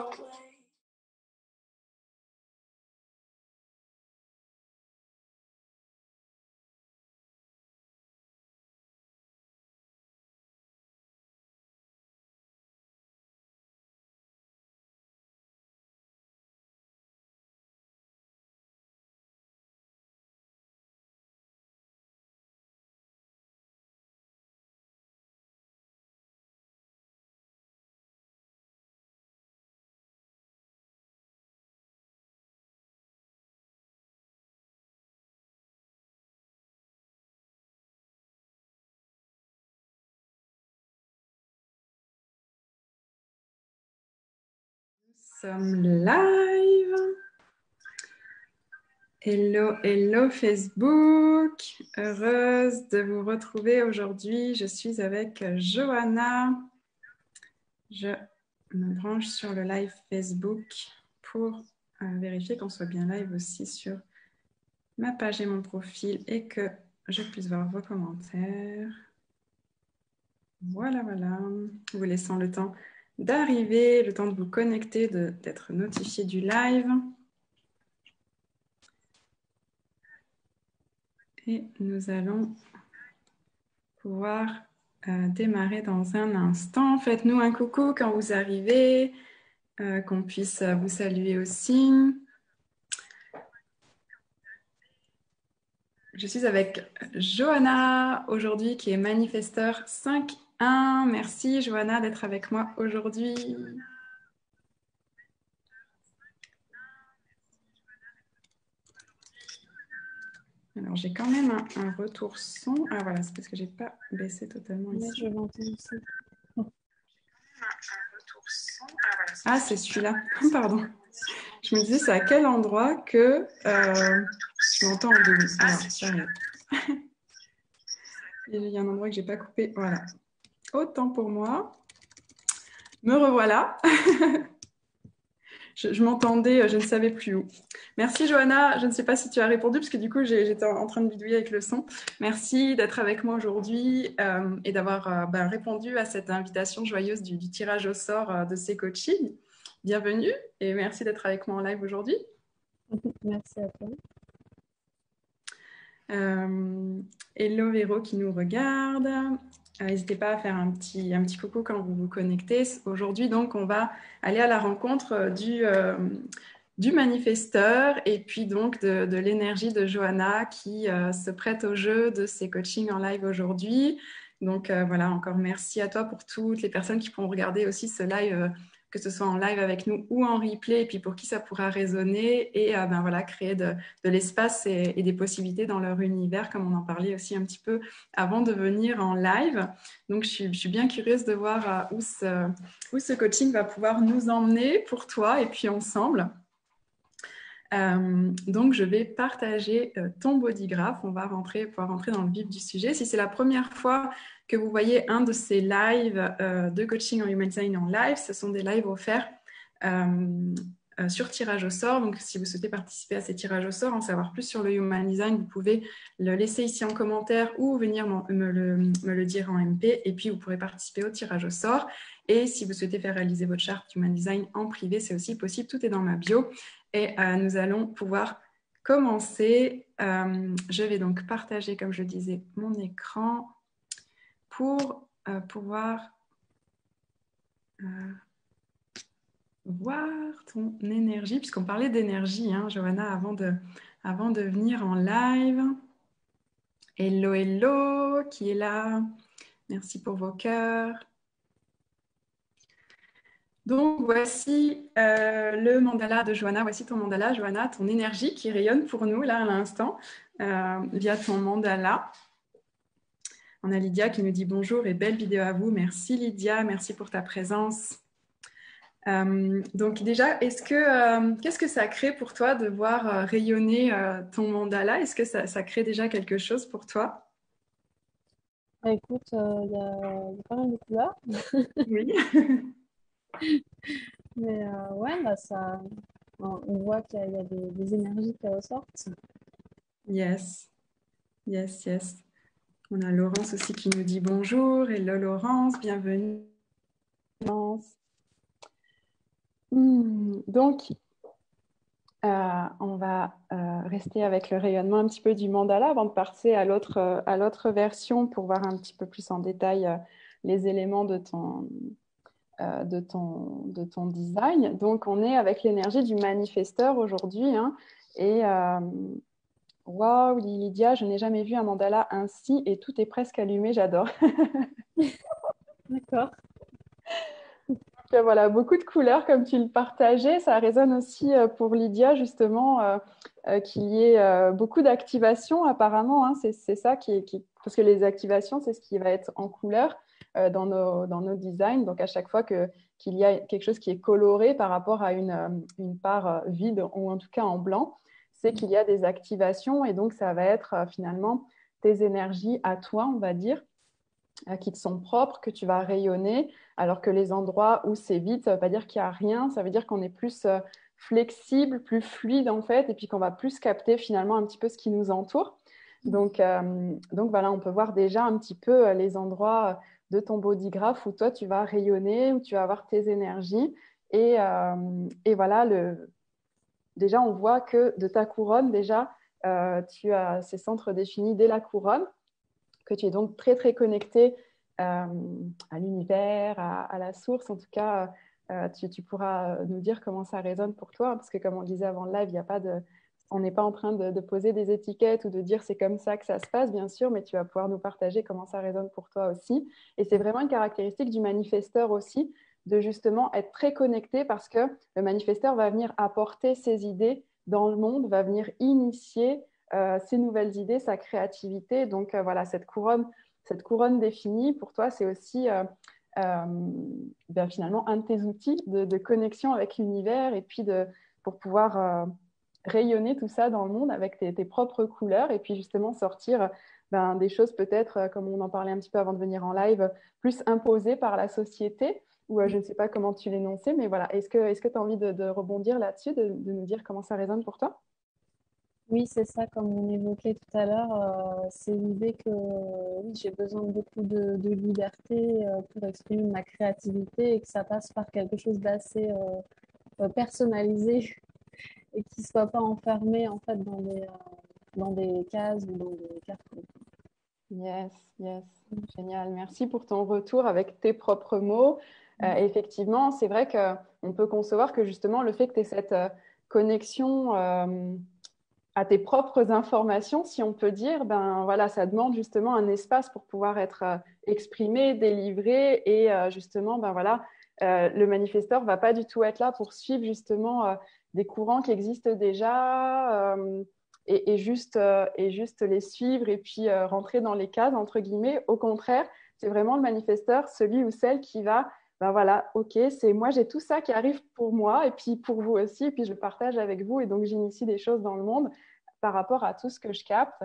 away. Sommes live. Hello, hello Facebook. Heureuse de vous retrouver aujourd'hui. Je suis avec Johanna. Je me branche sur le live Facebook pour euh, vérifier qu'on soit bien live aussi sur ma page et mon profil et que je puisse voir vos commentaires. Voilà, voilà. Vous laissant le temps d'arriver, le temps de vous connecter, d'être notifié du live. Et nous allons pouvoir euh, démarrer dans un instant. Faites-nous un coucou quand vous arrivez, euh, qu'on puisse vous saluer aussi. Je suis avec Johanna aujourd'hui qui est manifesteur 5 Merci Johanna d'être avec moi aujourd'hui. Alors j'ai quand même un, retour son. Ah voilà, c'est parce que j'ai pas baissé totalement ici. je l'entends aussi. Ah, c'est celui-là. Pardon. Je me disais, c'est à quel endroit que euh, je m'entends en double. Alors, ça Il y a un endroit que j'ai pas coupé. Voilà. Autant pour moi. Me revoilà. je, m'entendais, je ne savais plus où. Merci Johanna, je ne sais pas si tu as répondu parce que du coup j'étais en train de bidouiller avec le son. Merci d'être avec moi aujourd'hui euh, et d'avoir euh, ben, répondu à cette invitation joyeuse du, tirage au sort euh, de ces coachings. Bienvenue et merci d'être avec moi en live aujourd'hui. Merci à toi. hello Véro qui nous regarde. Euh, n'hésitez pas à faire un petit, un petit coucou quand vous vous connectez. Aujourd'hui, donc, on va aller à la rencontre euh, du, euh, du manifesteur et puis donc de, de l'énergie de Johanna qui se prête au jeu de ses coachings en live aujourd'hui. Donc voilà, encore merci à toi pour toutes les personnes qui pourront regarder aussi ce live que ce soit en live avec nous ou en replay, et puis pour qui ça pourra résonner et euh, ben voilà, créer de, l'espace et, des possibilités dans leur univers, comme on en parlait aussi un petit peu avant de venir en live. Donc, je suis, bien curieuse de voir euh, où, ce, coaching va pouvoir nous emmener pour toi et puis ensemble. Euh, donc, je vais partager ton bodygraph. On va rentrer, pouvoir rentrer dans le vif du sujet. Si c'est la première fois que vous voyez un de ces lives euh, de coaching en human design en live. Ce sont des lives offerts euh, euh, sur tirage au sort. Donc, si vous souhaitez participer à ces tirages au sort, en savoir plus sur le human design, vous pouvez le laisser ici en commentaire ou venir me le, me le dire en MP. Et puis, vous pourrez participer au tirage au sort. Et si vous souhaitez faire réaliser votre charte human design en privé, c'est aussi possible. Tout est dans ma bio. Et nous allons pouvoir commencer. je vais donc partager, comme je disais, mon écran pour euh, pouvoir euh, voir ton énergie, puisqu'on parlait d'énergie, hein, Johanna, avant de, avant de venir en live. Hello, hello, qui est là? Merci pour vos cœurs. Donc, voici euh, le mandala de Johanna. Voici ton mandala, Johanna, ton énergie qui rayonne pour nous là à l'instant via ton mandala. On a Lydia qui nous dit bonjour et belle vidéo à vous. Merci Lydia, merci pour ta présence. Euh, donc déjà, est-ce que euh, qu'est-ce que ça crée pour toi de voir euh, rayonner ton mandala? Est-ce que ça, crée déjà quelque chose pour toi? Bah, Écoute, il y, a pas mal de couleurs. oui. Mais ouais, bah, ça, on voit qu'il y a, des, des, énergies qui ressortent. Yes, yes, yes. On a Laurence aussi qui nous dit bonjour. Hello Laurence, bienvenue. Hmm. donc, on va rester avec le rayonnement un petit peu du mandala avant de passer à l'autre version pour voir un petit peu plus en détail les éléments de ton, de, ton, de ton design. Donc, on est avec l'énergie du manifesteur aujourd'hui. Hein, et Waouh, Lydia, je n'ai jamais vu un mandala ainsi et tout est presque allumé, j'adore. D'accord. voilà, beaucoup de couleurs comme tu le partageais. Ça résonne aussi euh, pour Lydia, justement, euh, euh, qu'il y ait beaucoup d'activations apparemment. Hein. c'est ça qui est. Parce que les activations, c'est ce qui va être en couleur dans, nos, dans nos designs. Donc, à chaque fois qu'il y a quelque chose qui est coloré par rapport à une, une part vide ou en tout cas en blanc, c'est qu'il y a des activations et donc ça va être euh, finalement tes énergies à toi, on va dire, euh, qui te sont propres, que tu vas rayonner, alors que les endroits où c'est vide, ça ne veut pas dire qu'il n'y a rien, ça veut dire qu'on est plus euh, flexible, plus fluide en fait, et puis qu'on va plus capter finalement un petit peu ce qui nous entoure. Donc, donc voilà, on peut voir déjà un petit peu les endroits de ton bodygraph où toi tu vas rayonner, où tu vas avoir tes énergies. Et, et voilà, le, déjà, on voit que de ta couronne, déjà, euh, tu as ces centres définis dès la couronne, que tu es donc très, très connecté euh, à l'univers, à, la source. En tout cas, euh, tu, pourras nous dire comment ça résonne pour toi, parce que comme on disait avant le live, il a pas de... On n'est pas en train de, de, poser des étiquettes ou de dire c'est comme ça que ça se passe, bien sûr, mais tu vas pouvoir nous partager comment ça résonne pour toi aussi. Et c'est vraiment une caractéristique du manifesteur aussi, de justement être très connecté parce que le manifesteur va venir apporter ses idées dans le monde, va venir initier euh, ses nouvelles idées, sa créativité. Donc euh, voilà, cette couronne, cette couronne définie, pour toi, c'est aussi euh, ben, finalement un de tes outils de, connexion avec l'univers et puis de, pour pouvoir rayonner tout ça dans le monde avec tes, propres couleurs et puis justement sortir ben, des choses peut-être, comme on en parlait un petit peu avant de venir en live, plus imposées par la société ou euh, je ne sais pas comment tu l'énonçais, mais voilà. Est-ce que tu as envie de, rebondir là-dessus, de, nous dire comment ça résonne pour toi? Oui, c'est ça, comme on évoquait tout à l'heure, euh, c'est l'idée que j'ai besoin de beaucoup de, liberté euh, pour exprimer ma créativité et que ça passe par quelque chose d'assez personnalisé et qui ne soit pas enfermé en fait dans des, dans des cases ou dans des cartons. Yes, yes, génial. Merci pour ton retour avec tes propres mots. Euh, effectivement, c'est vrai qu'on peut concevoir que justement le fait que tu aies cette euh, connexion euh, à tes propres informations, si on peut dire, ben voilà, ça demande justement un espace pour pouvoir être exprimé, délivré et justement, ben voilà, le manifesteur va pas du tout être là pour suivre justement des courants qui existent déjà et, juste, et juste les suivre et puis rentrer dans les cases entre guillemets. Au contraire, c'est vraiment le manifesteur, celui ou celle qui va ben voilà, ok, c'est moi, j'ai tout ça qui arrive pour moi et puis pour vous aussi, et puis je partage avec vous, et donc j'initie des choses dans le monde par rapport à tout ce que je capte.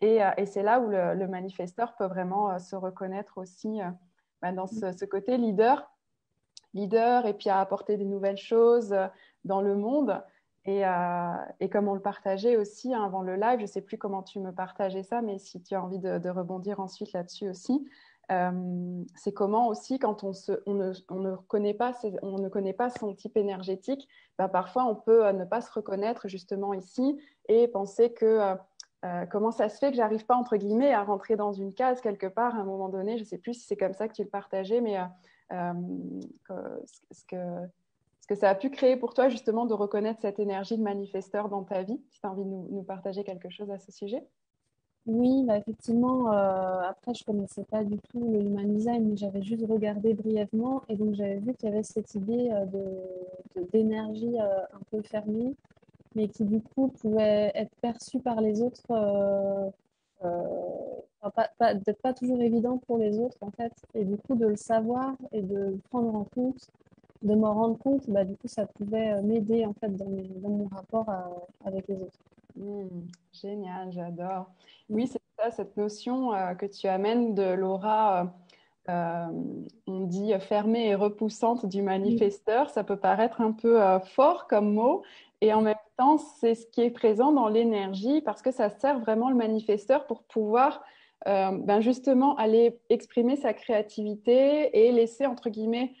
Et, euh, et c'est là où le, manifesteur peut vraiment euh, se reconnaître aussi euh, ben dans ce, côté leader, leader, et puis à apporter des nouvelles choses dans le monde. Et, et, comme on le partageait aussi hein, avant le live, je ne sais plus comment tu me partageais ça, mais si tu as envie de rebondir ensuite là-dessus aussi, euh, c'est comment aussi quand on, ne, on, ne connaît pas ne son type énergétique, bah, parfois on peut euh, ne pas se reconnaître justement ici et penser que euh, comment ça se fait que j'arrive pas entre guillemets à rentrer dans une case quelque part à un moment donné. Je sais plus si c'est comme ça que tu le partageais, mais ce, que, ce que ça a pu créer pour toi justement de reconnaître cette énergie de manifesteur dans ta vie. Si tu as envie de nous partager quelque chose à ce sujet? Oui, bah, effectivement, euh, après, je connaissais pas du tout le human design, mais j'avais juste regardé brièvement et donc j'avais vu qu'il y avait cette idée euh, de, d'énergie euh, un peu fermée, mais qui du coup pouvait être perçue par les autres, pas, d'être pas toujours évident pour les autres en fait, et du coup de le savoir et de le prendre en compte, de m'en rendre compte, bah, du coup ça pouvait m'aider en fait dans, dans mon rapport avec les autres. Mmh, génial, j'adore. Oui, c'est ça, cette notion euh, que tu amènes de l'aura, euh, euh, on dit fermée et repoussante du manifesteur. Ça peut paraître un peu fort comme mot, et en même temps, c'est ce qui est présent dans l'énergie parce que ça sert vraiment le manifesteur pour pouvoir ben justement aller exprimer sa créativité et laisser, entre guillemets,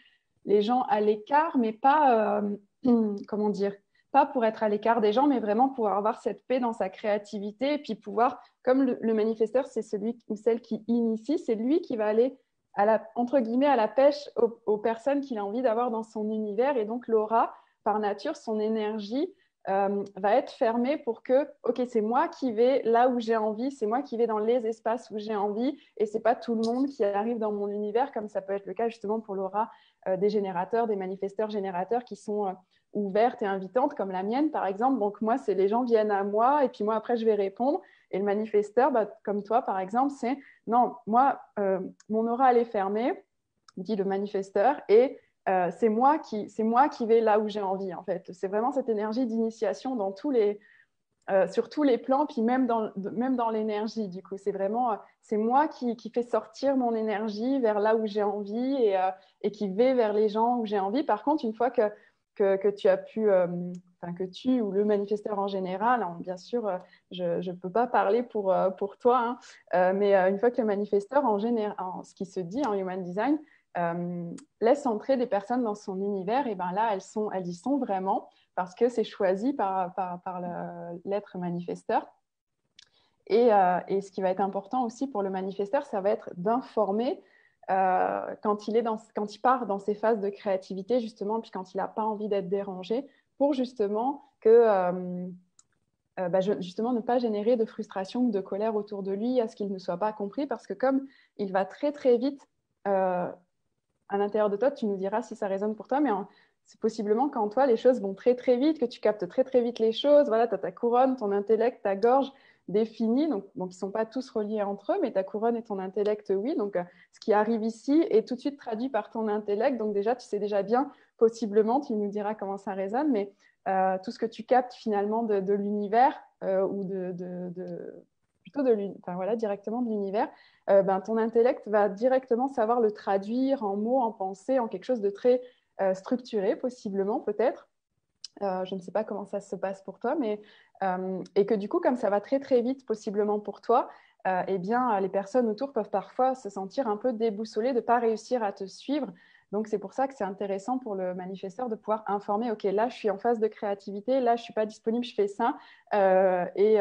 les gens à l'écart, mais pas comment dire, pas pour être à l'écart des gens, mais vraiment pour avoir cette paix dans sa créativité et puis pouvoir, comme le, manifesteur, c'est celui ou celle qui initie, c'est lui qui va aller à la, entre guillemets à la pêche aux, personnes qu'il a envie d'avoir dans son univers. Et donc l'aura, par nature, son énergie euh, va être fermée pour que, ok, c'est moi qui vais là où j'ai envie, c'est moi qui vais dans les espaces où j'ai envie, et c'est pas tout le monde qui arrive dans mon univers, comme ça peut être le cas justement pour l'aura euh, des générateurs, des manifesteurs générateurs qui sont euh, ouvertes et invitantes, comme la mienne par exemple. Donc moi, c'est les gens viennent à moi, et puis moi après je vais répondre. Et le manifesteur, bah, comme toi par exemple, c'est non, moi, mon aura elle est fermée, dit le manifesteur, et euh, c'est moi qui moi qui vais là où j'ai envie en fait. C'est vraiment cette énergie d'initiation dans tous les euh, sur tous les plans, puis même dans, même dans l'énergie, du coup. C'est vraiment, euh, c'est moi qui, qui fais sortir mon énergie vers là où j'ai envie et, et, qui vais vers les gens où j'ai envie. Par contre, une fois que, que, tu as pu, enfin, que tu ou le manifesteur en général, hein, bien sûr, je ne peux pas parler pour, pour toi, hein, mais une fois que le manifesteur, en général, ce qui se dit en Human Design, euh, laisse entrer des personnes dans son univers, et ben là, elles, sont, elles y sont vraiment parce que c'est choisi par, par, par l'être manifesteur. Et, euh, et, ce qui va être important aussi pour le manifesteur, ça va être d'informer euh, quand, il est dans, quand il part dans ses phases de créativité, justement, puis quand il n'a pas envie d'être dérangé, pour justement que bah, justement ne pas générer de frustration ou de colère autour de lui, à ce qu'il ne soit pas compris, parce que comme il va très très vite à l'intérieur de toi, tu nous diras si ça résonne pour toi, mais c'est possiblement quand toi, les choses vont très très vite, que tu captes très très vite les choses. Voilà, tu as ta couronne, ton intellect, ta gorge définie, donc, donc ils ne sont pas tous reliés entre eux, mais ta couronne et ton intellect, oui. Donc euh, ce qui arrive ici est tout de suite traduit par ton intellect. Donc déjà, tu sais déjà bien, possiblement, tu nous diras comment ça résonne, mais euh, tout ce que tu captes finalement de, l'univers euh, ou de, plutôt de enfin, voilà, directement de l'univers, ben, ton intellect va directement savoir le traduire en mots, en pensées, en quelque chose de très structuré, possiblement, peut-être. Euh, je ne sais pas comment ça se passe pour toi, mais et que du coup, comme ça va très très vite, possiblement pour toi, eh bien, les personnes autour peuvent parfois se sentir un peu déboussolées de ne pas réussir à te suivre. Donc, c'est pour ça que c'est intéressant pour le manifesteur de pouvoir informer, OK, là, je suis en phase de créativité, là, je ne suis pas disponible, je fais ça, et,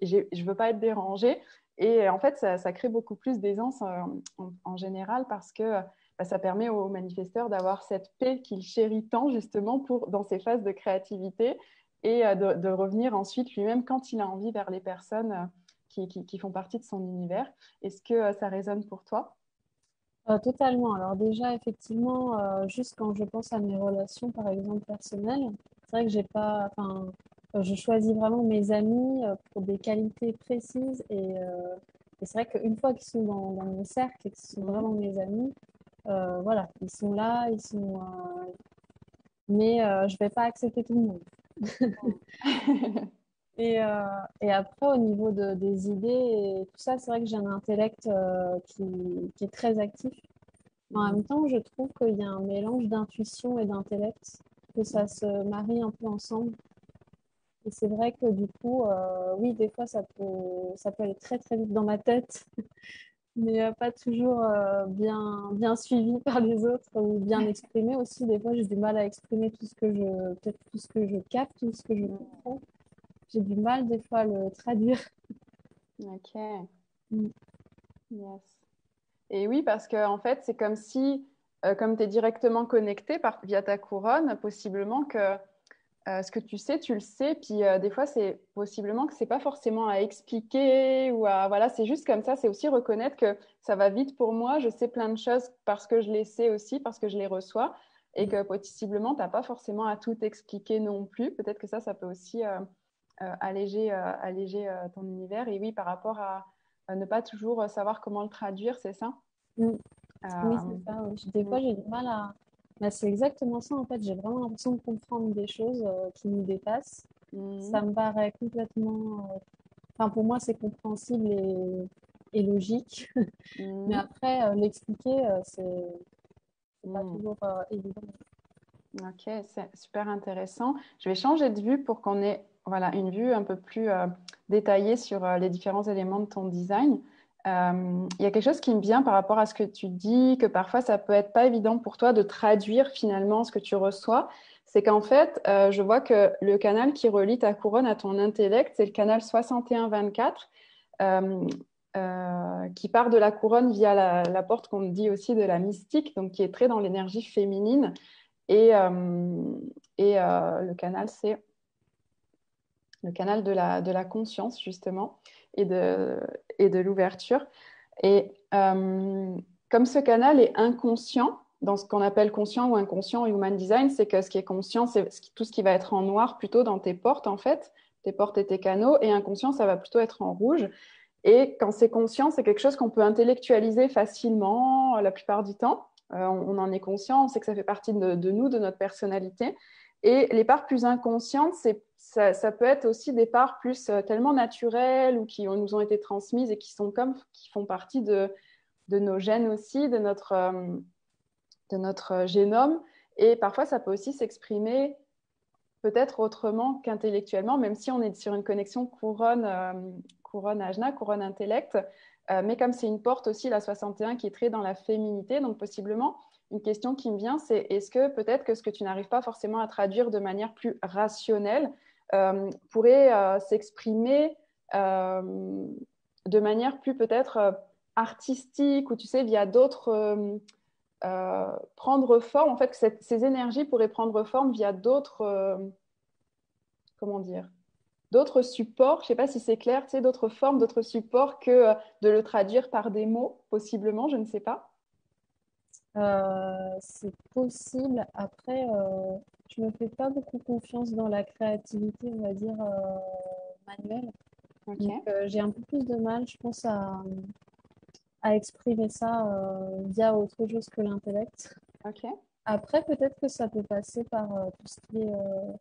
je ne veux pas être dérangée. Et en fait, ça, crée beaucoup plus d'aisance euh, en, général parce que bah, ça permet aux manifesteurs d'avoir cette paix qu'il chérit tant justement pour, dans ses phases de créativité et euh, de, revenir ensuite lui-même quand il a envie vers les personnes euh, qui, font partie de son univers. Est-ce que ça résonne pour toi? Totalement. Alors déjà, effectivement, juste quand je pense à mes relations, par exemple, personnelles, c'est vrai que j'ai pas, enfin, euh, je choisis vraiment mes amis euh, pour des qualités précises et, euh, c'est vrai qu'une fois qu'ils sont dans, dans, mon cercle et qu'ils sont vraiment mes amis, voilà, ils sont là, ils sont. mais je ne vais pas accepter tout le monde. et, et, après, au niveau de, des idées et tout ça, c'est vrai que j'ai un intellect qui, qui, est très actif. En même temps, je trouve qu'il y a un mélange d'intuition et d'intellect, que ça se marie un peu ensemble. Et c'est vrai que du coup, euh, oui, des fois, ça peut, ça peut aller très très vite dans ma tête, mais euh, pas toujours euh, bien, bien suivi par les autres ou bien exprimé aussi. Des fois, j'ai du mal à exprimer tout ce que je, peut-être tout ce que je capte, tout ce que je comprends. J'ai du mal des fois à le traduire. Ok. Mm. Yes. Et oui, parce que en fait, c'est comme si, comme tu es directement connecté par, via ta couronne, possiblement que euh, ce que tu sais, tu le sais. Puis euh, des fois, c'est possiblement que c'est pas forcément à expliquer ou à voilà, c'est juste comme ça. C'est aussi reconnaître que ça va vite pour moi. Je sais plein de choses parce que je les sais aussi, parce que je les reçois, et que possiblement t'as pas forcément à tout expliquer non plus. Peut-être que ça, ça peut aussi euh, alléger, alléger ton univers. Et oui, par rapport à, ne pas toujours savoir comment le traduire, c'est ça? Mm. oui, c'est ça. Des fois, j'ai du mal à bah, c'est exactement ça, en fait. J'ai vraiment l'impression de comprendre des choses euh, qui nous dépassent. Ça me paraît complètement. Euh, enfin, pour moi, c'est compréhensible et, logique. Mais après, euh, l'expliquer, c'est pas mhm. toujours évident. Ok, c'est super intéressant. Je vais changer de vue pour qu'on ait voilà, une vue un peu plus détaillée sur les différents éléments de ton design. Euh, il y a quelque chose qui me vient par rapport à ce que tu dis, que parfois ça peut être pas évident pour toi de traduire finalement ce que tu reçois. c'est qu'en fait, euh, je vois que le canal qui relie ta couronne à ton intellect, c'est le canal 61-24, euh, euh, qui part de la couronne via la, porte qu'on dit aussi de la mystique, donc qui est très dans l'énergie féminine. Et, le canal, c'est le canal de la, de la conscience, justement, et de, et de l'ouverture. Et comme ce canal est inconscient, dans ce qu'on appelle conscient ou inconscient human design, c'est que ce qui est conscient, c'est tout ce qui va être en noir plutôt dans tes portes, en fait, tes portes et tes canaux, et inconscient, ça va plutôt être en rouge. Et quand c'est conscient, c'est quelque chose qu'on peut intellectualiser facilement la plupart du temps. Euh, on, en est conscient, on sait que ça fait partie de, nous, de notre personnalité. Et les parts plus inconscientes, ça, ça, peut être aussi des parts plus euh, tellement naturelles ou qui nous ont été transmises et qui sont comme qui font partie de, de nos gènes aussi, de notre euh, de notre génome. Et parfois, ça peut aussi s'exprimer peut-être autrement qu'intellectuellement, même si on est sur une connexion couronne, euh, couronne ajna, couronne intellect. Euh, mais comme c'est une porte aussi, la 61, qui est très dans la féminité, donc possiblement, une question qui me vient, c'est est-ce que peut-être que ce que tu n'arrives pas forcément à traduire de manière plus rationnelle euh, pourrait s'exprimer de manière plus peut-être artistique ou tu sais, via d'autres euh, prendre forme, en fait, que ces énergies pourraient prendre forme via d'autres, euh, comment dire, d'autres supports, je ne sais pas si c'est clair, tu sais, d'autres formes, d'autres supports que euh, de le traduire par des mots, possiblement, je ne sais pas. C'est possible. Après, je ne me fais pas beaucoup confiance dans la créativité, on va dire, manuelle. j'ai un peu plus de mal, je pense, à, à exprimer ça euh, via autre chose que l'intellect. Après, peut-être que ça peut passer par euh, tout ce qui est euh,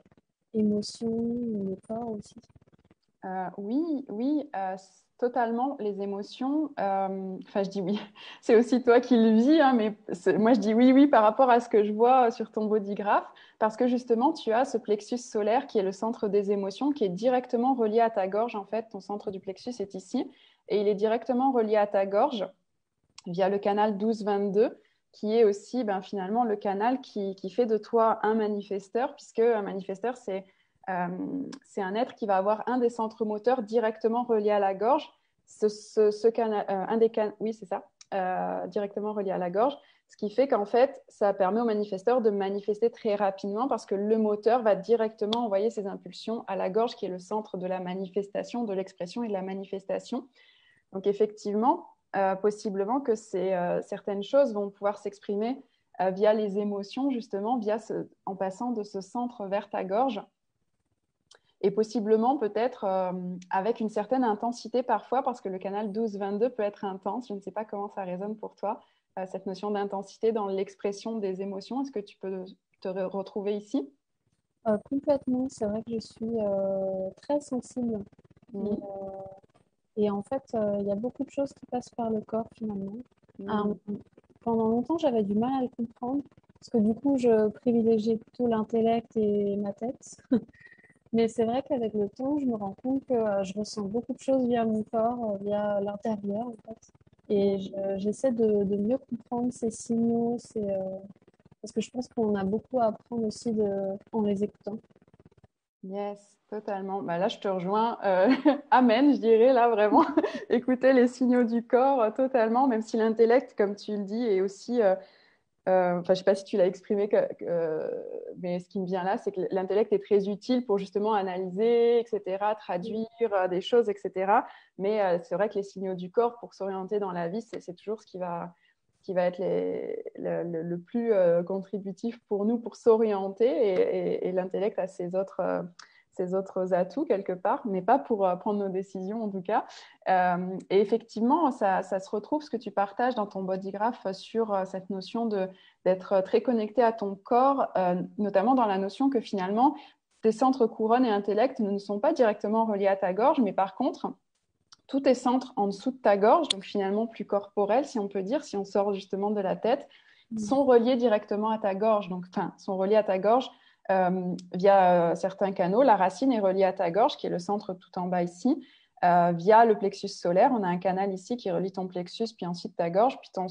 émotion ou le corps aussi. oui, oui, totalement les émotions. Enfin, je dis oui. C'est aussi toi qui le vis, hein, mais moi je dis oui, oui par rapport à ce que je vois sur ton bodygraph, parce que justement tu as ce plexus solaire qui est le centre des émotions, qui est directement relié à ta gorge. En fait, ton centre du plexus est ici et il est directement relié à ta gorge via le canal 12-22, qui est aussi ben, finalement le canal qui, fait de toi un manifesteur, puisque un manifesteur, c'est euh, un être qui va avoir un des centres moteurs directement relié à la gorge. Ce, canal, euh, un des oui, c'est ça, euh, directement relié à la gorge, ce qui fait qu'en fait, ça permet au manifesteur de manifester très rapidement parce que le moteur va directement envoyer ses impulsions à la gorge, qui est le centre de la manifestation, de l'expression et de la manifestation. Donc effectivement, possiblement que certaines choses vont pouvoir s'exprimer via les émotions, justement, via en passant de ce centre vers ta gorge. Et possiblement peut-être avec une certaine intensité parfois, parce que le canal 12-22 peut être intense. Je ne sais pas comment ça résonne pour toi, cette notion d'intensité dans l'expression des émotions. Est-ce que tu peux te retrouver ici? Complètement. C'est vrai que je suis très sensible. Mmh. Et en fait, euh, il y a beaucoup de choses qui passent par le corps finalement. Mm. Euh, pendant longtemps, j'avais du mal à le comprendre parce que du coup, je privilégiais plutôt l'intellect et ma tête. Mais c'est vrai qu'avec le temps, je me rends compte que euh, je ressens beaucoup de choses via mon corps, via l'intérieur en fait. Et j'essaie de, mieux comprendre ces signaux, parce que je pense qu'on a beaucoup à apprendre aussi de... en les écoutant. Yes, totalement. Bah là, je te rejoins. Euh, amen, je dirais là vraiment. Écouter les signaux du corps euh, totalement, même si l'intellect, comme tu le dis, est aussi. Euh, enfin, je ne sais pas si tu l'as exprimé, mais ce qui me vient là, c'est que l'intellect est très utile pour justement analyser, etc., traduire des choses, etc. Mais c'est vrai que les signaux du corps, pour s'orienter dans la vie, c'est toujours ce qui va, qui va être le, plus euh, contributif pour nous pour s'orienter et, l'intellect a ses autres, euh, ses autres atouts quelque part, mais pas pour euh, prendre nos décisions en tout cas. et effectivement, ça, ça, se retrouve ce que tu partages dans ton bodygraph sur cette notion d'être très connecté à ton corps, notamment dans la notion que finalement, tes centres couronne et intellect ne sont pas directement reliés à ta gorge, mais par contre, tous tes centres en dessous de ta gorge, donc finalement plus corporels, si on peut dire, si on sort justement de la tête, mm. sont reliés directement à ta gorge. Donc, enfin, sont reliés à ta gorge euh, via euh, certains canaux. La racine est reliée à ta gorge, qui est le centre tout en bas ici. Euh, via le plexus solaire, on a un canal ici qui relie ton plexus, puis ensuite ta gorge, puis ton,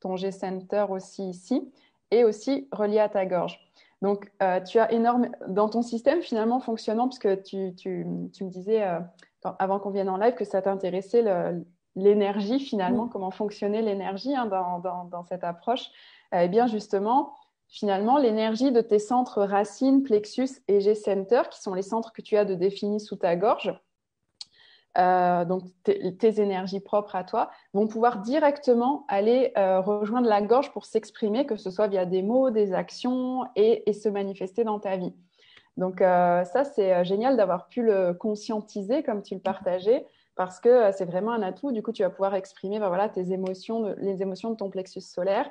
ton G-center aussi ici, et aussi relié à ta gorge. Donc, euh, tu as énorme dans ton système finalement fonctionnant, puisque tu, tu, tu me disais euh, avant qu'on vienne en live que ça t'intéressait l'énergie finalement, mm. comment fonctionnait l'énergie hein, dans, dans, dans, cette approche. Eh bien, justement, finalement, l'énergie de tes centres racines, plexus et G-center, qui sont les centres que tu as de définis sous ta gorge, euh, donc tes énergies propres à toi, vont pouvoir directement aller euh, rejoindre la gorge pour s'exprimer, que ce soit via des mots, des actions et, se manifester dans ta vie. Donc euh, ça, c'est génial d'avoir pu le conscientiser comme tu le partageais, parce que c'est vraiment un atout. Du coup, tu vas pouvoir exprimer ben voilà, tes émotions, les émotions de ton plexus solaire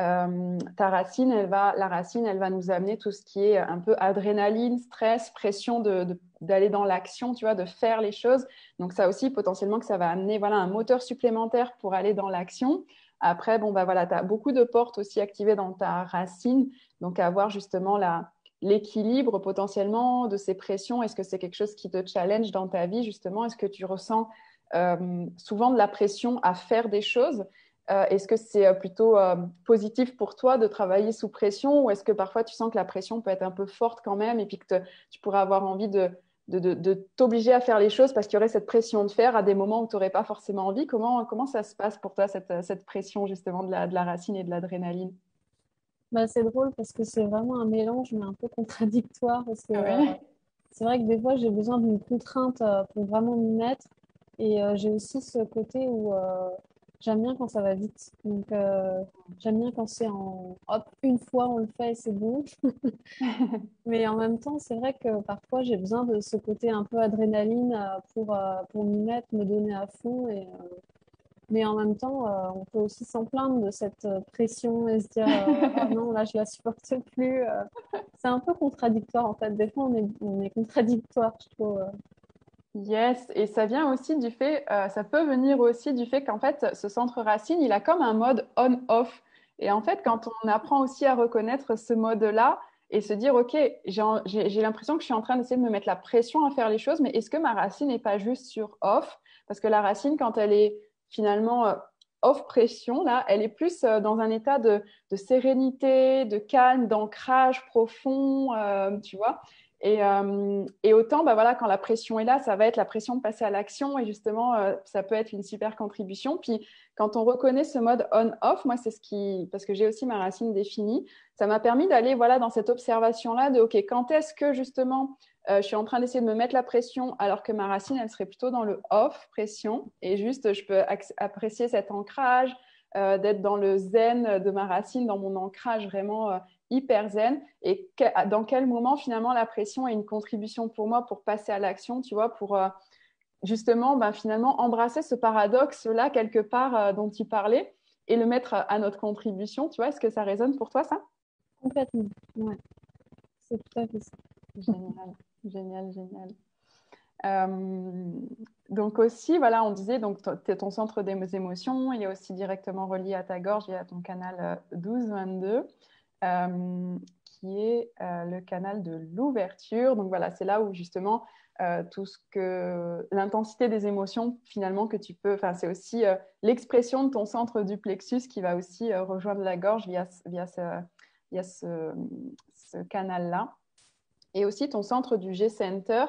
euh, ta racine, elle va, la racine, elle va nous amener tout ce qui est un peu adrénaline, stress, pression d'aller de, dans l'action, tu vois, de faire les choses. Donc ça aussi, potentiellement, que ça va amener voilà, un moteur supplémentaire pour aller dans l'action. Après, bon, bah voilà, tu as beaucoup de portes aussi activées dans ta racine. Donc, avoir justement l'équilibre potentiellement de ces pressions. Est-ce que c'est quelque chose qui te challenge dans ta vie, justement? Est-ce que tu ressens euh, souvent de la pression à faire des choses? Euh, est-ce que c'est euh, plutôt euh, positif pour toi de travailler sous pression ou est-ce que parfois tu sens que la pression peut être un peu forte quand même et puis que tu pourrais avoir envie de, t'obliger à faire les choses parce qu'il y aurait cette pression de faire à des moments où tu n'aurais pas forcément envie? Comment, comment ça se passe pour toi, cette, pression justement de la, racine et de l'adrénaline? Bah, C'est drôle parce que c'est vraiment un mélange mais un peu contradictoire. Parce que, ah c'est vrai que des fois j'ai besoin d'une contrainte pour vraiment m'y mettre et j'ai aussi ce côté où J'aime bien quand ça va vite. Donc, euh, j'aime bien quand c'est en hop, une fois on le fait et c'est bon. Mais en même temps, c'est vrai que parfois j'ai besoin de ce côté un peu adrénaline euh, pour, euh, pour m'y mettre, me donner à fond. Et, mais en même temps, on peut aussi s'en plaindre de cette pression et se dire ah non, là je la supporte plus. c'est un peu contradictoire en fait. Des fois, on est, on est contradictoire, je trouve. Yes, et ça vient aussi du fait, euh, ça peut venir aussi du fait qu'en fait, ce centre racine, il a comme un mode on-off. Et en fait, quand on apprend aussi à reconnaître ce mode-là et se dire, OK, j'ai l'impression que je suis en train d'essayer de me mettre la pression à faire les choses, mais est-ce que ma racine n'est pas juste sur off? Parce que la racine, quand elle est finalement euh, off pression, là, elle est plus euh, dans un état de, de sérénité, de calme, d'ancrage profond, tu vois? Et, euh, et, autant, bah voilà, quand la pression est là, ça va être la pression de passer à l'action et justement, euh, ça peut être une super contribution. Puis, quand on reconnaît ce mode on-off, moi, c'est ce qui, parce que j'ai aussi ma racine définie, ça m'a permis d'aller voilà dans cette observation-là de, ok, quand est-ce que justement, euh, je suis en train d'essayer de me mettre la pression alors que ma racine, elle serait plutôt dans le off pression et juste, je peux apprécier cet ancrage, euh, d'être dans le zen de ma racine, dans mon ancrage vraiment hyper zen et dans quel moment finalement la pression est une contribution pour moi pour passer à l'action, tu vois, pour euh, justement ben, finalement embrasser ce paradoxe-là quelque part euh, dont tu parlais et le mettre à notre contribution, tu vois, est-ce que ça résonne pour toi ça? Complètement, ouais. C'est tout à fait ça. Génial, génial, génial. Euh, donc aussi, voilà, on disait, donc tu es ton centre des émotions, il est aussi directement relié à ta gorge et à ton canal 12-22. Euh, qui est euh, le canal de l'ouverture. Donc voilà, c'est là où justement euh, tout ce que l'intensité des émotions finalement que tu peux, enfin c'est aussi l'expression de ton centre du plexus qui va aussi rejoindre la gorge via, via ce, via ce, canal-là. Et aussi ton centre du G-center,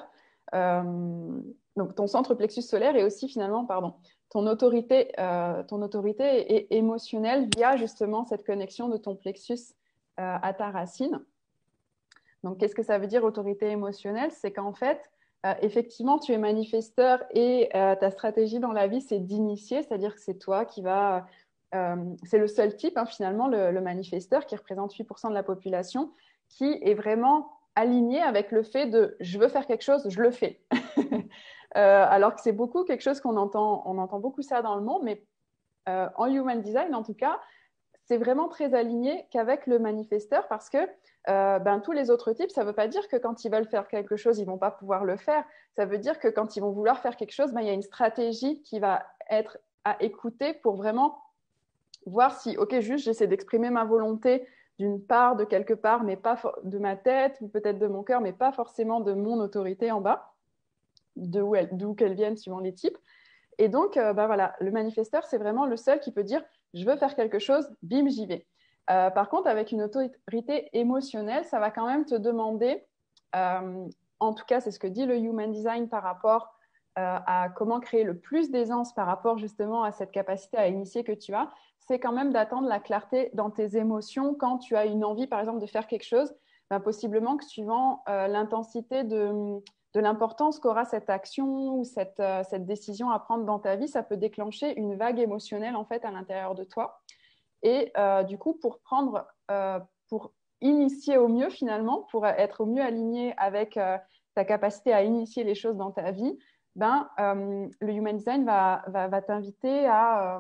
donc ton centre plexus solaire est aussi finalement, pardon, ton autorité, ton autorité est émotionnelle via justement cette connexion de ton plexus à ta racine. Donc, qu'est-ce que ça veut dire autorité émotionnelle? C'est qu'en fait, euh, effectivement, tu es manifesteur et euh, ta stratégie dans la vie, c'est d'initier, c'est-à-dire que c'est toi qui va... c'est le seul type, hein, finalement, le, manifesteur, qui représente 8% de la population, qui est vraiment aligné avec le fait de je veux faire quelque chose, je le fais. alors que c'est beaucoup quelque chose qu'on entend, on entend beaucoup ça dans le monde, mais en human design, en tout cas, c'est vraiment très aligné qu'avec le manifesteur parce que euh, ben, tous les autres types, ça ne veut pas dire que quand ils veulent faire quelque chose, ils ne vont pas pouvoir le faire. Ça veut dire que quand ils vont vouloir faire quelque chose, ben, il y a une stratégie qui va être à écouter pour vraiment voir si, ok, juste j'essaie d'exprimer ma volonté d'une part, de quelque part, mais pas de ma tête ou peut-être de mon cœur, mais pas forcément de mon autorité en bas, d'où qu'elle vienne suivant les types. Et donc, euh, ben voilà, le manifesteur, c'est vraiment le seul qui peut dire je veux faire quelque chose, bim, j'y vais. par contre, avec une autorité émotionnelle, ça va quand même te demander, en tout cas, c'est ce que dit le Human Design par rapport à comment créer le plus d'aisance par rapport justement à cette capacité à initier que tu as, c'est quand même d'attendre la clarté dans tes émotions quand tu as une envie, par exemple, de faire quelque chose. Ben, possiblement que suivant l'intensité de, de l'importance qu'aura cette action ou cette, euh, cette, décision à prendre dans ta vie, ça peut déclencher une vague émotionnelle en fait à l'intérieur de toi. Et euh, du coup, pour prendre, euh, pour initier au mieux finalement, pour être au mieux aligné avec ta capacité à initier les choses dans ta vie, ben, le Human Design va t'inviter à,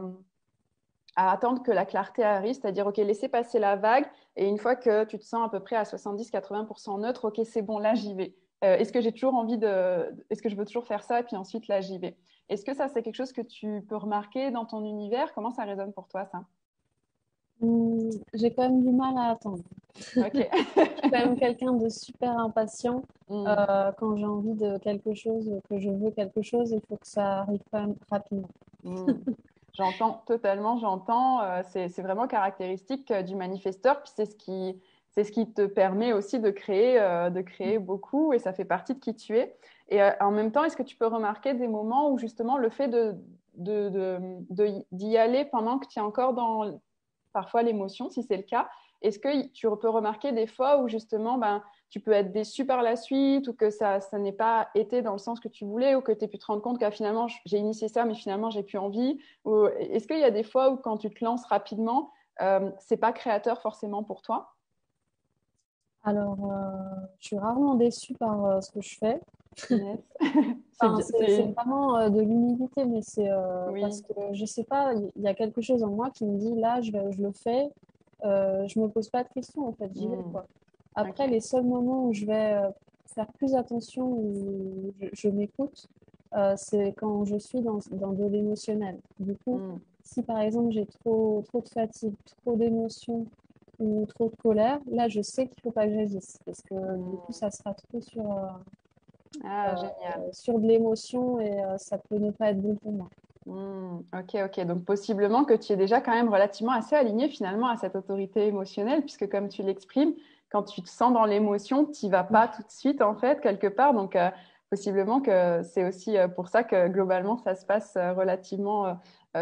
à attendre que la clarté arrive, c'est-à-dire, OK, laissez passer la vague, et une fois que tu te sens à peu près à 70-80% neutre, OK, c'est bon, là, j'y vais. Euh, est-ce que j'ai toujours envie de, est-ce que je veux toujours faire ça et puis ensuite là j'y vais? Est-ce que ça c'est quelque chose que tu peux remarquer dans ton univers? Comment ça résonne pour toi ça? Hmm, J'ai quand même du mal à attendre. Ok. je suis quand même quelqu'un de super impatient. Hmm. Euh, quand j'ai envie de quelque chose, que je veux quelque chose, il faut que ça arrive quand même rapidement. Hmm. J'entends totalement, j'entends. Euh, c'est vraiment caractéristique du manifesteur, puis c'est ce qui c'est ce qui te permet aussi de créer, euh, de créer beaucoup et ça fait partie de qui tu es. Et euh, en même temps, est-ce que tu peux remarquer des moments où justement le fait d'y aller pendant que tu es encore dans parfois l'émotion, si c'est le cas, est-ce que tu peux remarquer des fois où justement ben, tu peux être déçu par la suite ou que ça, ça n'est pas été dans le sens que tu voulais ou que tu pu te rendre compte que finalement j'ai initié ça mais finalement j'ai plus envie Est-ce qu'il y a des fois où quand tu te lances rapidement, euh, c'est pas créateur forcément pour toi? Alors, euh, je suis rarement déçue par euh, ce que je fais. c'est vraiment euh, de l'humilité, mais c'est parce que je sais pas, il y a quelque chose en moi qui me dit là, je, je le fais, je me pose pas de questions en fait, j'y vais hmm. quoi. Après, les seuls moments où je vais faire plus attention, où je, m'écoute, c'est quand je suis dans, dans de l'émotionnel. Du coup, hmm. si par exemple j'ai trop, trop de fatigue, trop d'émotions, ou trop de colère, là, je sais qu'il ne faut pas que j'agisse parce que du coup, ça sera trop sur, euh, ah, euh, sur de l'émotion et euh, ça peut ne pas être bon pour moi. Hmm, ok, ok. Donc, possiblement que tu es déjà quand même relativement assez aligné finalement à cette autorité émotionnelle, puisque comme tu l'exprimes, quand tu te sens dans l'émotion, tu n'y vas pas tout de suite, en fait, quelque part. Donc, possiblement que c'est aussi pour ça que globalement, ça se passe relativement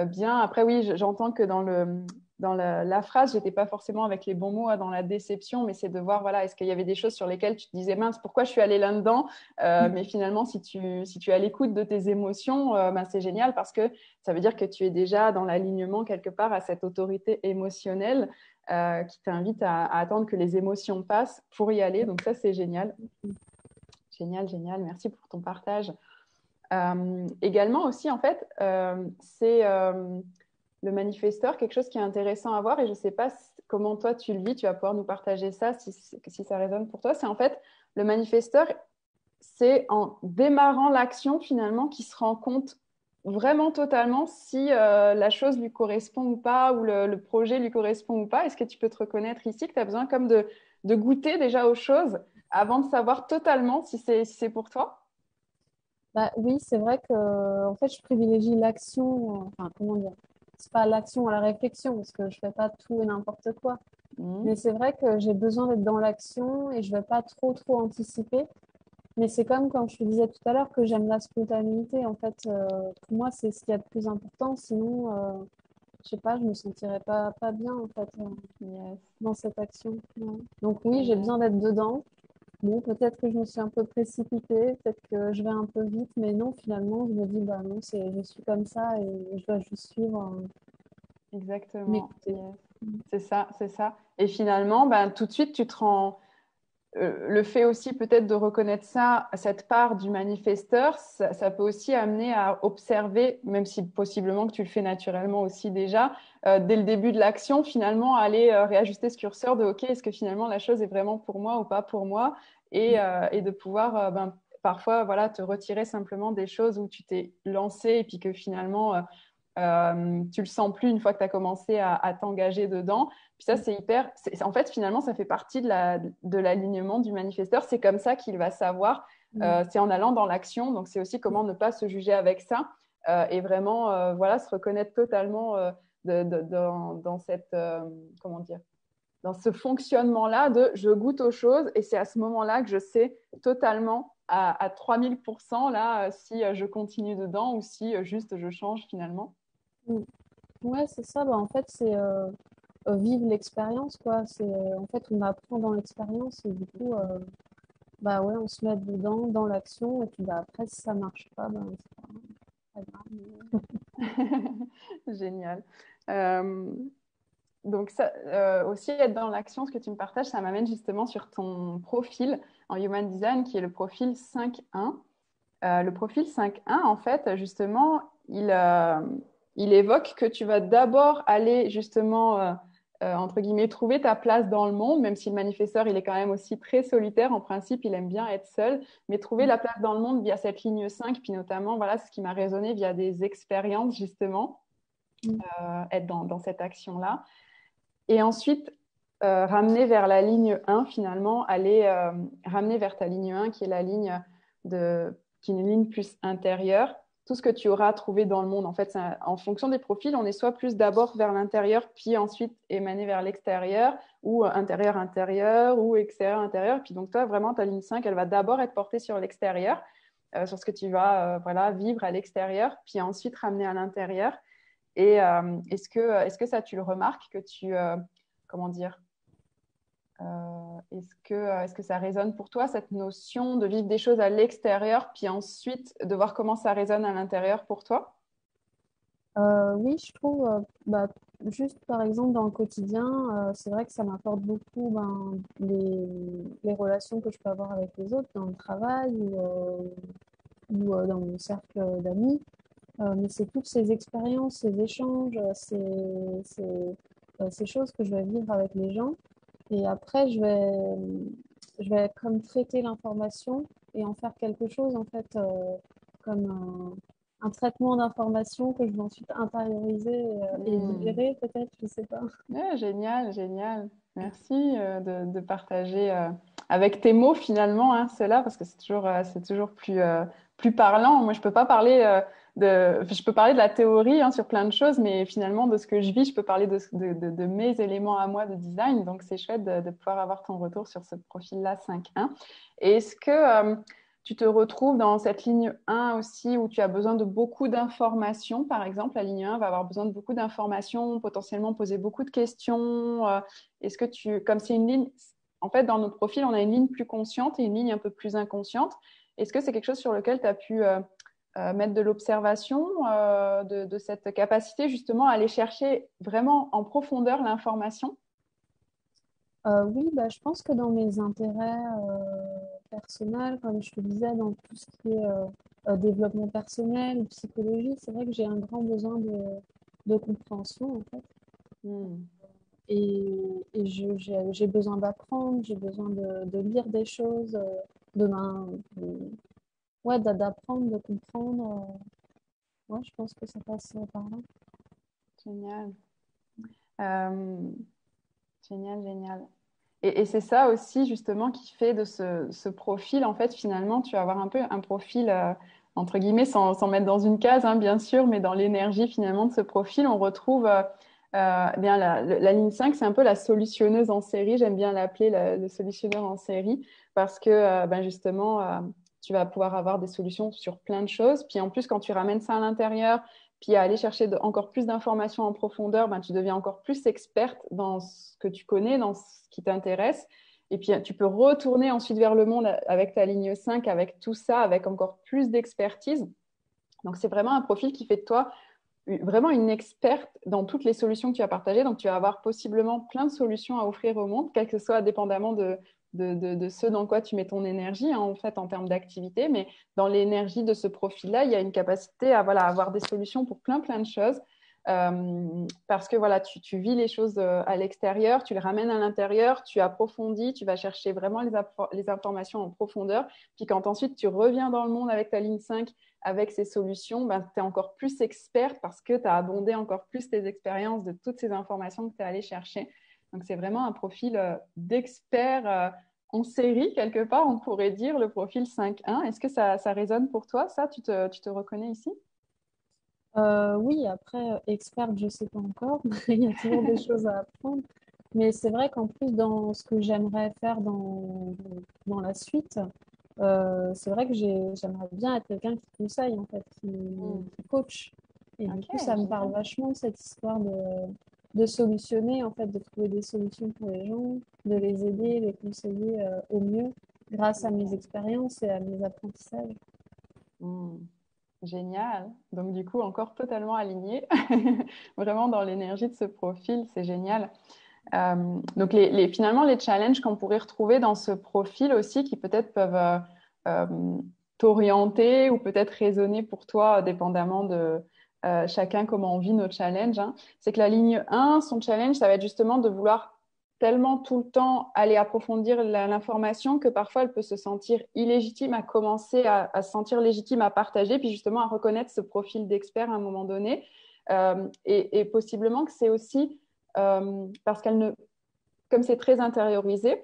bien. Après, oui, j'entends que dans le, dans la, la phrase, j'étais pas forcément avec les bons mots hein, dans la déception, mais c'est de voir, voilà, est-ce qu'il y avait des choses sur lesquelles tu te disais, mince, pourquoi je suis allée là-dedans euh, mm. Mais finalement, si tu, si tu es à l'écoute de tes émotions, euh, ben, c'est génial parce que ça veut dire que tu es déjà dans l'alignement quelque part à cette autorité émotionnelle euh, qui t'invite à, à, attendre que les émotions passent pour y aller. Donc ça, c'est génial. Génial, génial. Merci pour ton partage. également aussi, en fait, c'est le manifesteur, quelque chose qui est intéressant à voir, et je ne sais pas comment toi tu le vis, tu vas pouvoir nous partager ça si, si ça résonne pour toi, c'est en fait le manifesteur, c'est en démarrant l'action finalement qu'il se rend compte vraiment totalement si euh, la chose lui correspond ou pas, ou le, projet lui correspond ou pas. Est-ce que tu peux te reconnaître ici, que tu as besoin comme de, de, goûter déjà aux choses avant de savoir totalement si c'est si pour toi? Bah, Oui, c'est vrai que en fait, je privilégie l'action, enfin, comment dire? C'est pas l'action à la réflexion parce que je fais pas tout et n'importe quoi. Mmh. Mais c'est vrai que j'ai besoin d'être dans l'action et je vais pas trop trop anticiper. Mais c'est comme quand je te disais tout à l'heure que j'aime la spontanéité. En fait, euh, pour moi, c'est ce qui est le plus important. Sinon, euh, je sais pas, je me sentirais pas, pas bien en fait euh, dans cette action. Donc oui, j'ai besoin d'être dedans. Bon, peut-être que je me suis un peu précipitée, peut-être que je vais un peu vite, mais non, finalement, je me dis, bah non, c'est, je suis comme ça et je dois juste suivre. Euh, Exactement. C'est ça, c'est ça. Et finalement, ben, tout de suite, tu te rends. Euh, le fait aussi peut-être de reconnaître ça, cette part du manifesteur, ça, peut aussi amener à observer, même si possiblement que tu le fais naturellement aussi déjà, euh, dès le début de l'action, finalement, aller réajuster ce curseur de OK, est-ce que finalement la chose est vraiment pour moi ou pas pour moi? Et, et de pouvoir ben, parfois voilà, te retirer simplement des choses où tu t'es lancé et puis que finalement euh, tu le sens plus une fois que tu as commencé à, t'engager dedans. Puis ça, c'est hyper. En fait, finalement, ça fait partie de l'alignement du manifesteur. C'est comme ça qu'il va savoir. Mm. Euh, c'est en allant dans l'action. Donc, c'est aussi comment ne pas se juger avec ça euh, et vraiment, voilà, se reconnaître totalement dans, cette. comment dire dans ce fonctionnement-là de je goûte aux choses et c'est à ce moment-là que je sais totalement à, à 3000% là si je continue dedans ou si juste je change finalement. Mm. Ouais, c'est ça. Bah, en fait, c'est euh, euh, vivre l'expérience, quoi. C'est, en fait, on apprend dans l'expérience et du coup, euh, bah ouais, on se met dedans, dans l'action et puis bah, après, si ça marche pas, bah, c'est pas, grave. Génial. donc ça, aussi être dans l'action, ce que tu me partages, ça m'amène justement sur ton profil en Human Design qui est le profil 5.1. le profil 5.1, en fait, justement, il, il évoque que tu vas d'abord aller justement, euh, euh, entre guillemets, trouver ta place dans le monde, même si le manifesteur, il est quand même aussi très solitaire. En principe, il aime bien être seul, mais trouver la place dans le monde via cette ligne 5, puis notamment, voilà, ce qui m'a résonné via des expériences, justement, mm. euh, être dans, cette action-là. Et ensuite, ramener vers la ligne 1, finalement, aller ramener vers ta ligne 1, qui est la ligne de, qui est une ligne plus intérieure, tout ce que tu auras trouvé dans le monde. En fait, en fonction des profils, on est soit plus d'abord vers l'intérieur, puis ensuite émané vers l'extérieur, ou intérieur-intérieur, ou extérieur-intérieur. Puis donc, toi, vraiment, ta ligne 5, elle va d'abord être portée sur l'extérieur, euh, sur ce que tu vas euh, voilà, vivre à l'extérieur, puis ensuite ramener à l'intérieur. Et euh, est-ce que, est -ce que ça, tu le remarques, que tu, comment dire, est-ce que, euh, est que ça résonne pour toi, cette notion de vivre des choses à l'extérieur, puis ensuite de voir comment ça résonne à l'intérieur pour toi? Euh, Oui, je trouve, bah, juste par exemple dans le quotidien, c'est vrai que ça m'apporte beaucoup ben, les, les, relations que je peux avoir avec les autres dans le travail ou, dans mon cercle d'amis. mais c'est toutes ces expériences, ces échanges, ces, ces choses que je vais vivre avec les gens et après, je vais, je vais comme traiter l'information et en faire quelque chose, en fait, euh, comme un, traitement d'information que je vais ensuite intérioriser euh, et hmm. libérer, peut-être, je ne sais pas. génial, génial. Merci euh, de, de, partager avec tes mots finalement hein, cela, parce que c'est toujours, c'est toujours plus, plus parlant. Moi, je ne peux pas parler je peux parler de la théorie hein, sur plein de choses, mais finalement, de ce que je vis, je peux parler de, mes éléments à moi de design. Donc, c'est chouette de, pouvoir avoir ton retour sur ce profil-là 5.1. Et est-ce que euh, tu te retrouves dans cette ligne 1 aussi où tu as besoin de beaucoup d'informations Par exemple, la ligne 1 va avoir besoin de beaucoup d'informations, potentiellement poser beaucoup de questions. Euh, est-ce que tu, comme c'est une ligne, en fait, dans notre profil, on a une ligne plus consciente et une ligne un peu plus inconsciente. Est-ce que c'est quelque chose sur lequel tu as pu euh, euh, mettre de l'observation, euh, de, cette capacité justement à aller chercher vraiment en profondeur l'information? Euh, Oui, bah, je pense que dans mes intérêts personnels, comme je te disais, dans tout ce qui est développement personnel, psychologie, c'est vrai que j'ai un grand besoin de, compréhension en fait. Hmm. Et, j'ai besoin d'apprendre, j'ai besoin de, lire des choses, de, ouais, d'apprendre, de comprendre. Euh, ouais, je pense que ça passe par là. Génial. Euh, génial, génial. Et, c'est ça aussi, justement, qui fait de ce, profil, en fait, finalement, tu vas avoir un peu un profil, euh, entre guillemets, sans, mettre dans une case, hein, bien sûr, mais dans l'énergie, finalement, de ce profil, on retrouve euh, bien la, la, ligne 5, c'est un peu la solutionneuse en série. J'aime bien l'appeler le solutionneur en série parce que, ben, justement, tu vas pouvoir avoir des solutions sur plein de choses. Puis en plus, quand tu ramènes ça à l'intérieur, puis à aller chercher encore plus d'informations en profondeur, ben, tu deviens encore plus experte dans ce que tu connais, dans ce qui t'intéresse. Et puis, tu peux retourner ensuite vers le monde avec ta ligne 5, avec tout ça, avec encore plus d'expertise. Donc, c'est vraiment un profil qui fait de toi vraiment une experte dans toutes les solutions que tu as partagées. Donc, tu vas avoir possiblement plein de solutions à offrir au monde, quel que soit dépendamment de, de, ce dans quoi tu mets ton énergie, hein, en fait, en termes d'activité. Mais dans l'énergie de ce profil-là, il y a une capacité à voilà, avoir des solutions pour plein, plein de choses. Euh, parce que voilà, tu, vis les choses euh, à l'extérieur, tu les ramènes à l'intérieur, tu approfondis, tu vas chercher vraiment les, informations en profondeur. Puis quand ensuite tu reviens dans le monde avec ta ligne 5, avec ces solutions, ben, tu es encore plus experte parce que tu as abondé encore plus tes expériences de toutes ces informations que tu es allé chercher. Donc, c'est vraiment un profil euh, d'expert euh, en série, quelque part, on pourrait dire, le profil 5.1. Est-ce que ça, ça, résonne pour toi, ça? Tu te, tu te reconnais ici? Euh, Oui, après, experte, je ne sais pas encore. Il y a toujours des choses à apprendre. Mais c'est vrai qu'en plus, dans ce que j'aimerais faire dans, dans la suite, euh, c'est vrai que j'aimerais bien être quelqu'un qui conseille, en fait, qui, mm. coach. Et du coup, ça me parle vachement, cette histoire de, de solutionner, en fait, de trouver des solutions pour les gens, de les aider, les conseiller euh, au mieux grâce à mes expériences et à mes apprentissages. Mm. Génial. Donc du coup, encore totalement aligné, vraiment dans l'énergie de ce profil, c'est génial. Euh, donc les, finalement, les challenges qu'on pourrait retrouver dans ce profil aussi, qui peut-être peuvent euh, t'orienter ou peut-être résonner pour toi, dépendamment de chacun comment on vit nos challenges, hein, c'est que la ligne 1, son challenge, ça va être justement de vouloir tellement tout le temps aller approfondir l'information que parfois elle peut se sentir illégitime à commencer à, se sentir légitime à partager, puis justement à reconnaître ce profil d'expert à un moment donné. Euh, et, possiblement que c'est aussi euh, parce qu'elle ne, comme c'est très intériorisé,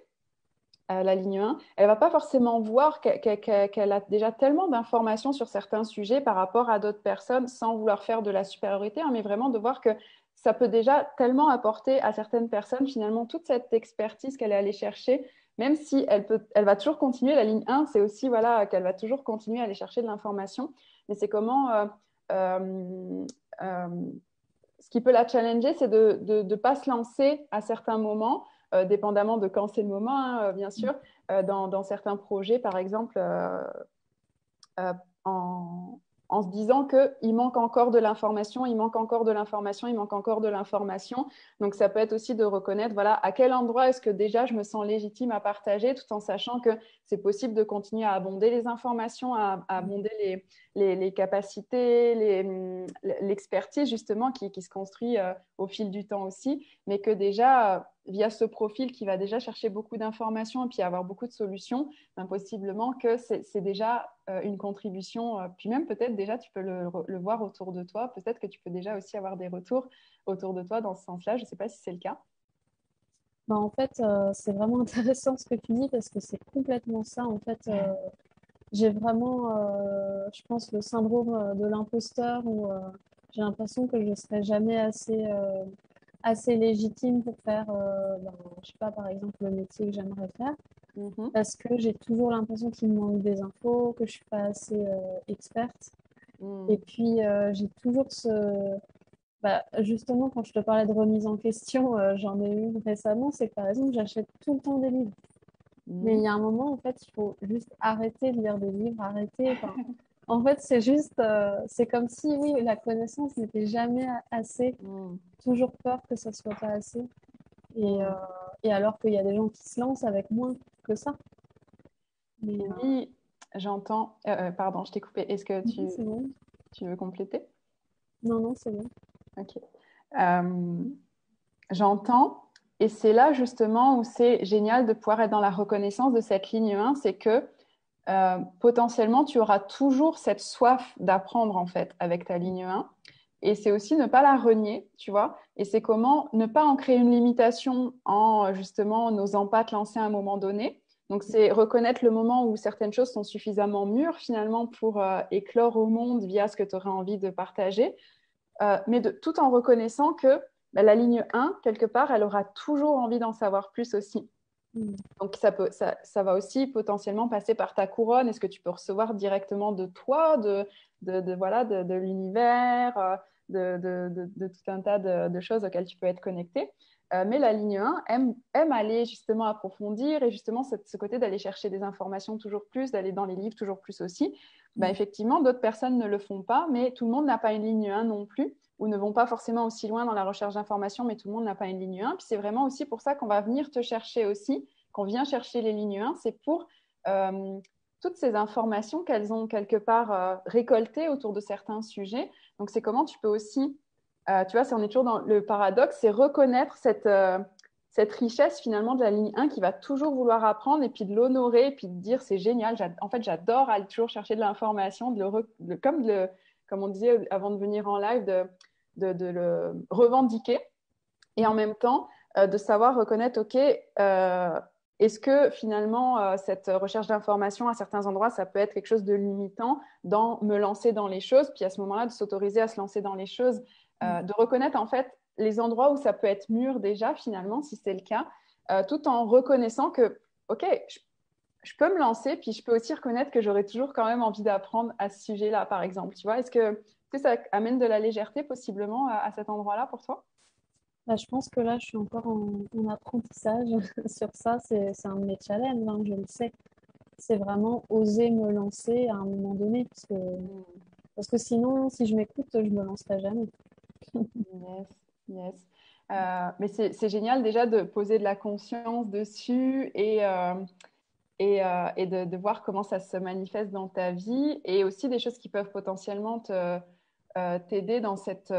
la ligne 1, elle va pas forcément voir qu'elle a déjà tellement d'informations sur certains sujets par rapport à d'autres personnes sans vouloir faire de la supériorité, hein, mais vraiment de voir que ça peut déjà tellement apporter à certaines personnes finalement toute cette expertise qu'elle est allée chercher, même si elle, peut, elle va toujours continuer. La ligne 1, c'est aussi voilà, qu'elle va toujours continuer à aller chercher de l'information, mais c'est comment... Euh, euh, euh, ce qui peut la challenger, c'est de ne pas se lancer à certains moments, dépendamment de quand c'est le moment, hein, bien sûr, dans, dans, certains projets, par exemple, en, en se disant qu'il manque encore de l'information, il manque encore de l'information, il manque encore de l'information. Donc ça peut être aussi de reconnaître, voilà, à quel endroit est-ce que déjà je me sens légitime à partager, tout en sachant que c'est possible de continuer à abonder les informations, à, abonder les, les, capacités, l'expertise justement qui, se construit euh, au fil du temps aussi, mais que déjà via ce profil qui va déjà chercher beaucoup d'informations et puis avoir beaucoup de solutions, ben, possiblement que c'est déjà euh, une contribution. Euh, puis même peut-être déjà tu peux le, voir autour de toi. Peut-être que tu peux déjà aussi avoir des retours autour de toi dans ce sens-là. Je ne sais pas si c'est le cas. Ben, en fait, euh, c'est vraiment intéressant ce que tu dis parce que c'est complètement ça. En fait, j'ai vraiment, je pense, le syndrome de l'imposteur où j'ai l'impression que je ne serai jamais assez assez légitime pour faire, euh, ben, je sais pas, par exemple, le métier que j'aimerais faire. Mhm. Parce que j'ai toujours l'impression qu'il me manque des infos, que je suis pas assez euh, experte. Mhm. Et puis, euh, j'ai toujours ce. Bah, justement, quand je te parlais de remise en question, j'en ai eu récemment, c'est que par exemple, j'achète tout le temps des livres. Mais il y a un moment, en fait, il faut juste arrêter de lire des livres, arrêter. En fait, c'est juste, euh, c'est comme si, oui, la connaissance n'était jamais assez. Mm. Toujours peur que ça soit pas assez. Et, euh, et alors qu'il y a des gens qui se lancent avec moins que ça. Mais, euh, oui, j'entends. pardon, je t'ai coupé. Est-ce que tu, tu veux compléter? Non, non, c'est bon. Ok. j'entends. Et c'est là justement où c'est génial de pouvoir être dans la reconnaissance de cette ligne 1, c'est que euh, potentiellement, tu auras toujours cette soif d'apprendre en fait avec ta ligne 1. Et c'est aussi ne pas la renier, tu vois. Et c'est comment ne pas en créer une limitation en justement n'osant pas te lancer à un moment donné. Donc, c'est reconnaître le moment où certaines choses sont suffisamment mûres finalement pour euh, éclore au monde via ce que tu aurais envie de partager, euh, mais tout en reconnaissant que bah, la ligne 1, quelque part, elle aura toujours envie d'en savoir plus aussi. Mm. Donc, ça, peut, ça, ça, va aussi potentiellement passer par ta couronne. Est-ce que tu peux recevoir directement de toi, de, de, de voilà, de, de l'univers, euh, de, tout un tas de, choses auxquelles tu peux être connecté euh, mais la ligne 1 aime, aime, aller justement approfondir et justement ce côté d'aller chercher des informations toujours plus, d'aller dans les livres toujours plus aussi. Ben, effectivement, d'autres personnes ne le font pas, mais tout le monde n'a pas une ligne 1 non plus ou ne vont pas forcément aussi loin dans la recherche d'informations, mais tout le monde n'a pas une ligne 1. Puis c'est vraiment aussi pour ça qu'on va venir te chercher aussi, qu'on vient chercher les lignes 1, c'est pour euh, toutes ces informations qu'elles ont quelque part euh, récoltées autour de certains sujets. Donc c'est comment tu peux aussi, euh, tu vois, on est toujours dans le paradoxe, c'est reconnaître cette, cette richesse finalement de la ligne 1 qui va toujours vouloir apprendre et puis de l'honorer, puis de dire c'est génial, en fait j'adore aller toujours chercher de l'information, comme comme on disait avant de venir en live, de, de, le revendiquer et en même temps euh, de savoir reconnaître, OK, euh, est-ce que finalement euh, cette recherche d'information à certains endroits, ça peut être quelque chose de limitant dans me lancer dans les choses, puis à ce moment-là, de s'autoriser à se lancer dans les choses, de reconnaître en fait les endroits où ça peut être mûr déjà, finalement, si c'est le cas, tout en reconnaissant que, OK, je, peux me lancer, puis je peux aussi reconnaître que j'aurais toujours quand même envie d'apprendre à ce sujet-là, par exemple. Tu vois, est-ce que, ça amène de la légèreté possiblement à, cet endroit-là pour toi? Bah, je pense que là, je suis encore en, apprentissage sur ça. C'est un de mes challenges, hein, je le sais. C'est vraiment oser me lancer à un moment donné. Parce que, mm. parce que sinon, si je m'écoute, je ne me lancerai jamais. Yes, yes. Euh, mais c'est génial déjà de poser de la conscience dessus et, euh, euh, et de, de, voir comment ça se manifeste dans ta vie et aussi des choses qui peuvent potentiellement t'aider dans cette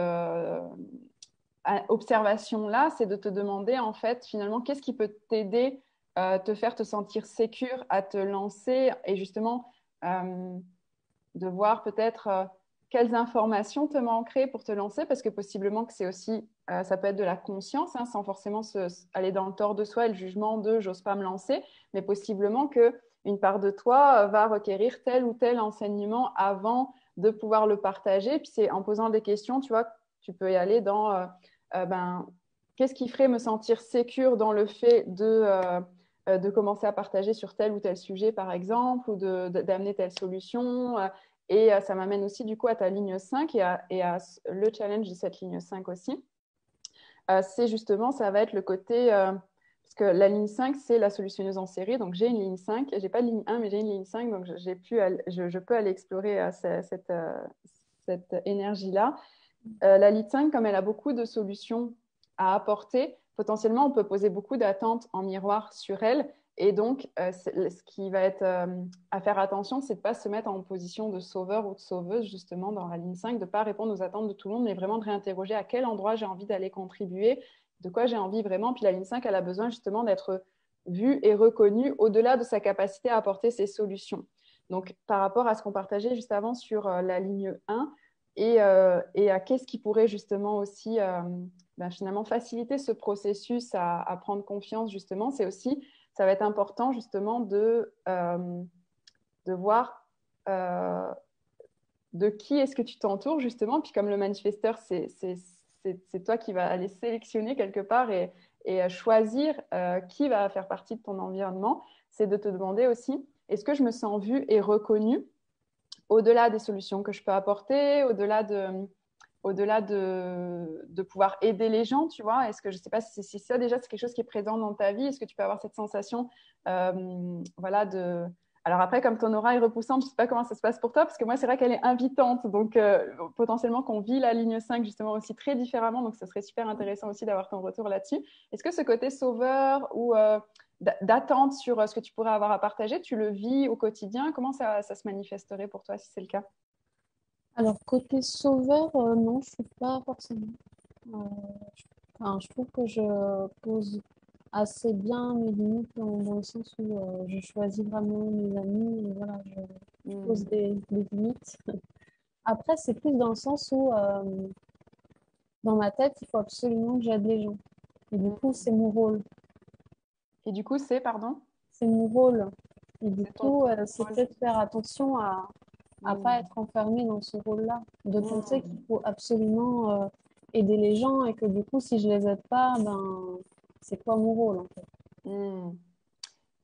observation-là, c'est de te demander en fait finalement qu'est-ce qui peut t'aider, te faire te sentir sécure à te lancer et justement de voir peut-être quelles informations te manqueraient pour te lancer? Parce que possiblement que c'est aussi, ça peut être de la conscience hein, sans forcément aller dans le tort de soi et le jugement de j'ose pas me lancer, mais possiblement que une part de toi va requérir tel ou tel enseignement avant de pouvoir le partager. Puis c'est en posant des questions, tu vois, tu peux y aller dans euh, ben, qu'est-ce qui ferait me sentir sécure dans le fait de, euh, euh, de commencer à partager sur tel ou tel sujet, par exemple, ou d'amener telle solution. Et ça m'amène aussi du coup à ta ligne 5 et à, le challenge de cette ligne 5 aussi. c'est justement, ça va être le côté, parce que la ligne 5, c'est la solutionneuse en série. Donc j'ai une ligne 5, j'ai pas de ligne 1, mais j'ai une ligne 5, donc j'ai pu, je, peux aller explorer cette, cette énergie-là. Euh, la ligne 5, comme elle a beaucoup de solutions à apporter, potentiellement, on peut poser beaucoup d'attentes en miroir sur elle. Et donc, euh, ce qui va être euh, à faire attention, c'est de ne pas se mettre en position de sauveur ou de sauveuse, justement, dans la ligne 5, de ne pas répondre aux attentes de tout le monde, mais vraiment de réinterroger à quel endroit j'ai envie d'aller contribuer, de quoi j'ai envie vraiment. Puis la ligne 5, elle a besoin justement d'être vue et reconnue au-delà de sa capacité à apporter ses solutions. Donc, par rapport à ce qu'on partageait juste avant sur la ligne 1, euh, et, à qu'est-ce qui pourrait justement aussi euh, ben, finalement faciliter ce processus à, prendre confiance justement c'est aussi ça va être important justement de, euh, de voir de qui est-ce que tu t'entoures justement. Puis comme le manifesteur c'est toi qui vas aller sélectionner quelque part et, et choisir qui va faire partie de ton environnement. C'est de te demander aussi est-ce que je me sens vue et reconnue au-delà des solutions que je peux apporter, au-delà de, au-delà de, pouvoir aider les gens, tu vois? Est-ce que je ne sais pas si, ça déjà c'est quelque chose qui est présent dans ta vie? Est-ce que tu peux avoir cette sensation, euh, voilà, de alors après, comme ton aura est repoussante, je ne sais pas comment ça se passe pour toi, parce que moi, c'est vrai qu'elle est invitante. Donc, euh, potentiellement qu'on vit la ligne 5 justement aussi très différemment. Donc, ce serait super intéressant aussi d'avoir ton retour là-dessus. Est-ce que ce côté sauveur ou euh, d'attente sur ce que tu pourrais avoir à partager, tu le vis au quotidien? Comment ça, se manifesterait pour toi si c'est le cas? Alors, côté sauveur, euh, non, je ne suis pas forcément. Euh, je trouve que je pose assez bien mes limites dans, le sens où je choisis vraiment mes amis et voilà, je, hmm. pose des, limites. Après, c'est plus dans le sens où, dans ma tête, il faut absolument que j'aide les gens. Et du coup, c'est mon rôle. Et du coup, c'est, pardon? C'est mon rôle. Et du coup, euh, c'est peut-être faire attention à ne pas hmm. être enfermé dans ce rôle-là. De hmm. penser qu'il faut absolument euh, aider les gens et que du coup, si je les aide pas, ben, c'est quoi mon rôle en fait? Hmm.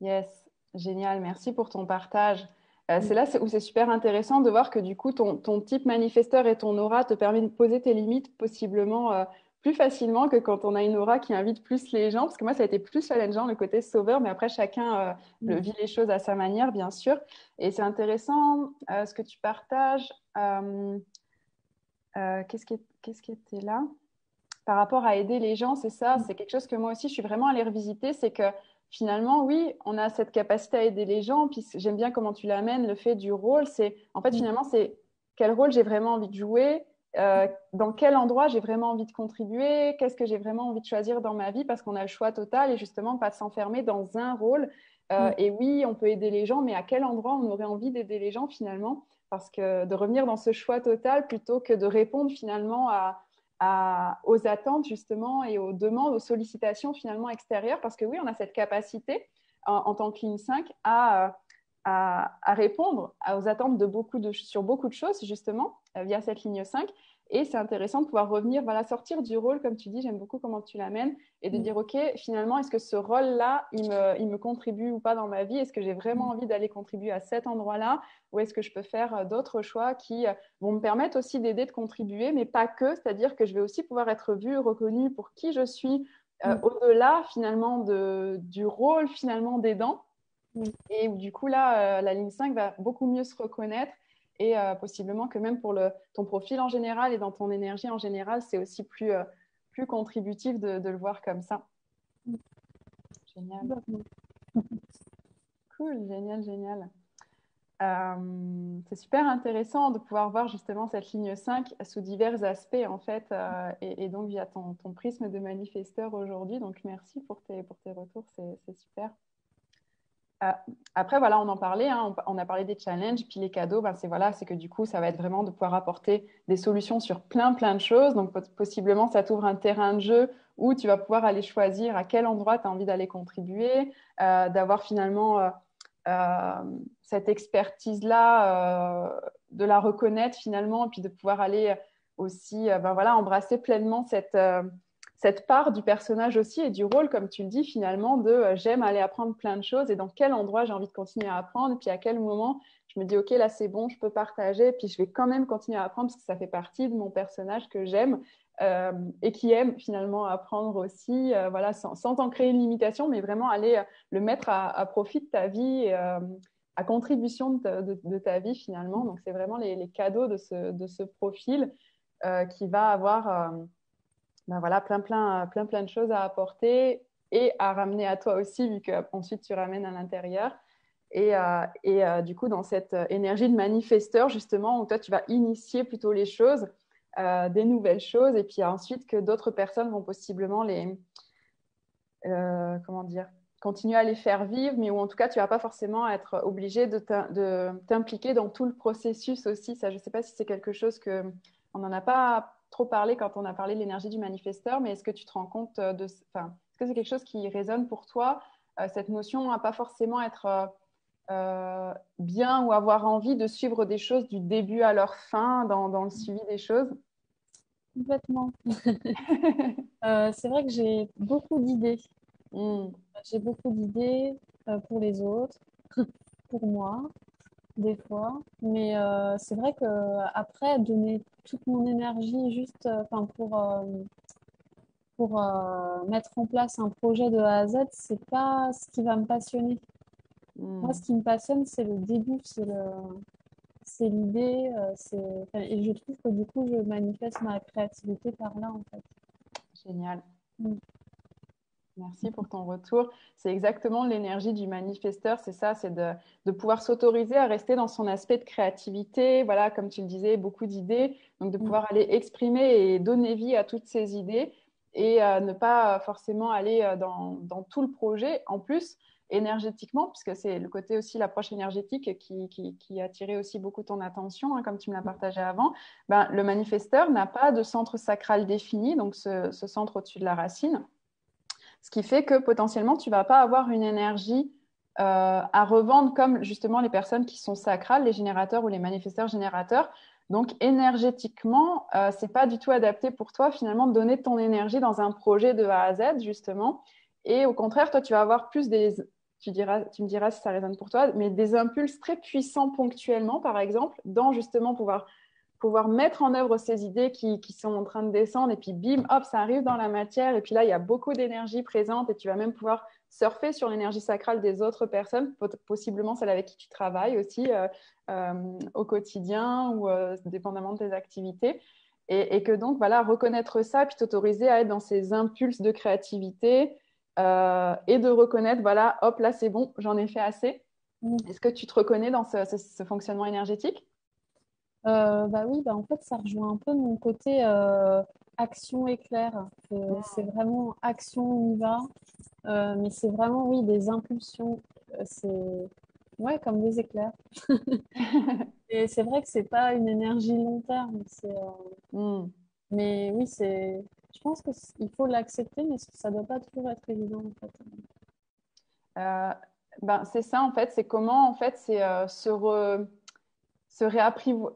Yes, génial. Merci pour ton partage. Euh, c'est là où c'est super intéressant de voir que du coup, ton, ton, type manifesteur et ton aura te permet de poser tes limites possiblement plus facilement que quand on a une aura qui invite plus les gens, parce que moi, ça a été plus challengeant, le côté sauveur, mais après, chacun euh, le vit les choses à sa manière, bien sûr. Et c'est intéressant euh, ce que tu partages. Euh, qu'est-ce, qui, était là? Par rapport à aider les gens, c'est ça, c'est quelque chose que moi aussi, je suis vraiment allée revisiter, c'est que finalement, oui, on a cette capacité à aider les gens, puis j'aime bien comment tu l'amènes, le fait du rôle, c'est, en fait, finalement, c'est quel rôle j'ai vraiment envie de jouer euh, dans quel endroit j'ai vraiment envie de contribuer, qu'est-ce que j'ai vraiment envie de choisir dans ma vie, parce qu'on a le choix total et justement pas s'enfermer dans un rôle. Euh, mm. Et oui, on peut aider les gens, mais à quel endroit on aurait envie d'aider les gens finalement? Parce que de revenir dans ce choix total plutôt que de répondre finalement à, aux attentes justement et aux demandes, aux sollicitations finalement extérieures, parce que oui, on a cette capacité en, tant que ligne 5 à, à, répondre aux attentes de beaucoup de, sur beaucoup de choses justement via cette ligne 5. Et c'est intéressant de pouvoir revenir, voilà, sortir du rôle, comme tu dis, j'aime beaucoup comment tu l'amènes, et de mm. dire, OK, finalement, est-ce que ce rôle-là, il me, il me contribue ou pas dans ma vie? Est-ce que j'ai vraiment mm. envie d'aller contribuer à cet endroit-là? Ou est-ce que je peux faire euh, d'autres choix qui euh, vont me permettre aussi d'aider, de contribuer, mais pas que, c'est-à-dire que je vais aussi pouvoir être vue, reconnue pour qui je suis, euh, mm. au-delà finalement de, du rôle finalement d'aidant. Et du coup, là, la ligne 5 va beaucoup mieux se reconnaître et euh, possiblement que même pour ton profil en général et dans ton énergie en général, c'est aussi plus, euh, plus contributif de, le voir comme ça. Génial. Cool, génial, génial. Euh, c'est super intéressant de pouvoir voir justement cette ligne 5 sous divers aspects en fait et, donc via ton, ton, prisme de manifesteur aujourd'hui. Donc merci pour tes, pour tes retours, c'est super. Euh, après, voilà, on en parlait, hein, on, a parlé des challenges, puis les cadeaux, ben, c'est voilà, c'est que du coup, ça va être vraiment de pouvoir apporter des solutions sur plein, plein de choses. Donc, possiblement, ça t'ouvre un terrain de jeu où tu vas pouvoir aller choisir à quel endroit tu as envie d'aller contribuer, euh, d'avoir finalement euh, cette expertise-là, de la reconnaître finalement, et puis de pouvoir aller aussi ben, voilà, embrasser pleinement cette cette part du personnage aussi et du rôle, comme tu le dis, finalement, de euh, j'aime aller apprendre plein de choses et dans quel endroit j'ai envie de continuer à apprendre, puis à quel moment je me dis, OK, là c'est bon, je peux partager, puis je vais quand même continuer à apprendre parce que ça fait partie de mon personnage que j'aime euh, et qui aime finalement apprendre aussi, euh, voilà, sans, sans, en créer une limitation, mais vraiment aller le mettre à, profit de ta vie. à contribution de ta, vie finalement. Donc, c'est vraiment les, cadeaux de ce profil qui va avoir ben voilà, plein, plein, plein, plein de choses à apporter et à ramener à toi aussi, vu qu'ensuite tu ramènes à l'intérieur. Et, euh, et euh, du coup, dans cette énergie de manifesteur, justement, où toi, tu vas initier plutôt les choses, euh, des nouvelles choses, et puis ensuite que d'autres personnes vont possiblement les, comment dire, continuer à les faire vivre, mais où en tout cas, tu vas pas forcément être obligé de t'impliquer dans tout le processus aussi. Ça, je ne sais pas si c'est quelque chose que on n'en a pas trop parlé quand on a parlé de l'énergie du manifesteur, mais est-ce que tu te rends compte de... Enfin, est-ce que c'est quelque chose qui résonne pour toi euh, Cette notion à pas forcément être euh, euh, bien ou avoir envie de suivre des choses du début à leur fin dans, dans le suivi des choses? Complètement. c'est vrai que j'ai beaucoup d'idées. Hmm. J'ai beaucoup d'idées pour les autres, pour moi des fois. Mais euh, c'est vrai que après donner toute mon énergie juste euh, pour euh, pour mettre en place un projet de A à Z, c'est pas ce qui va me passionner. Moi, hmm. ce qui me passionne, c'est le début, c'est le c'est l'idée, c'est et je trouve que du coup, je manifeste ma créativité par là en fait. Génial. Hmm. Merci pour ton retour. C'est exactement l'énergie du manifesteur, c'est ça, c'est de, de, pouvoir s'autoriser à rester dans son aspect de créativité, voilà, comme tu le disais, beaucoup d'idées, donc de mm. pouvoir aller exprimer et donner vie à toutes ces idées et euh, ne pas forcément aller euh, dans, dans, tout le projet. En plus, énergétiquement, puisque c'est le côté aussi l'approche énergétique qui, qui, qui, a attiré aussi beaucoup ton attention, hein, comme tu me l'as partagé avant, ben, le manifesteur n'a pas de centre sacral défini, donc ce, ce centre au-dessus de la racine. Ce qui fait que potentiellement, tu vas pas avoir une énergie euh, à revendre comme justement les personnes qui sont sacrales, les générateurs ou les manifesteurs générateurs. Donc énergétiquement, euh, c'est pas du tout adapté pour toi finalement de donner ton énergie dans un projet de A à Z justement. Et au contraire, toi, tu vas avoir plus des, tu, diras, tu me diras si ça résonne pour toi, mais des impulses très puissants ponctuellement, par exemple, dans justement pouvoir pouvoir mettre en œuvre ces idées qui, qui, sont en train de descendre et puis bim, hop, ça arrive dans la matière et puis là, il y a beaucoup d'énergie présente et tu vas même pouvoir surfer sur l'énergie sacrale des autres personnes, possiblement celle avec qui tu travailles aussi euh, euh, au quotidien ou euh, dépendamment de tes activités. Et, et, que donc, voilà, reconnaître ça, puis t'autoriser à être dans ces impulses de créativité et de reconnaître, voilà, hop, là, c'est bon, j'en ai fait assez. Mmh. Est-ce que tu te reconnais dans ce, ce fonctionnement énergétique? Euh, bah oui, bah en fait, ça rejoint un peu mon côté euh, action éclair. C'est vraiment action, on y va. Euh, mais c'est vraiment, oui, des impulsions. C'est ouais, comme des éclairs. Et c'est vrai que c'est pas une énergie long terme. Hmm. Mais oui, c'est. Je pense qu'il faut l'accepter, mais ça doit pas toujours être évident en fait. ben, c'est ça en fait. C'est comment en fait, c'est se re se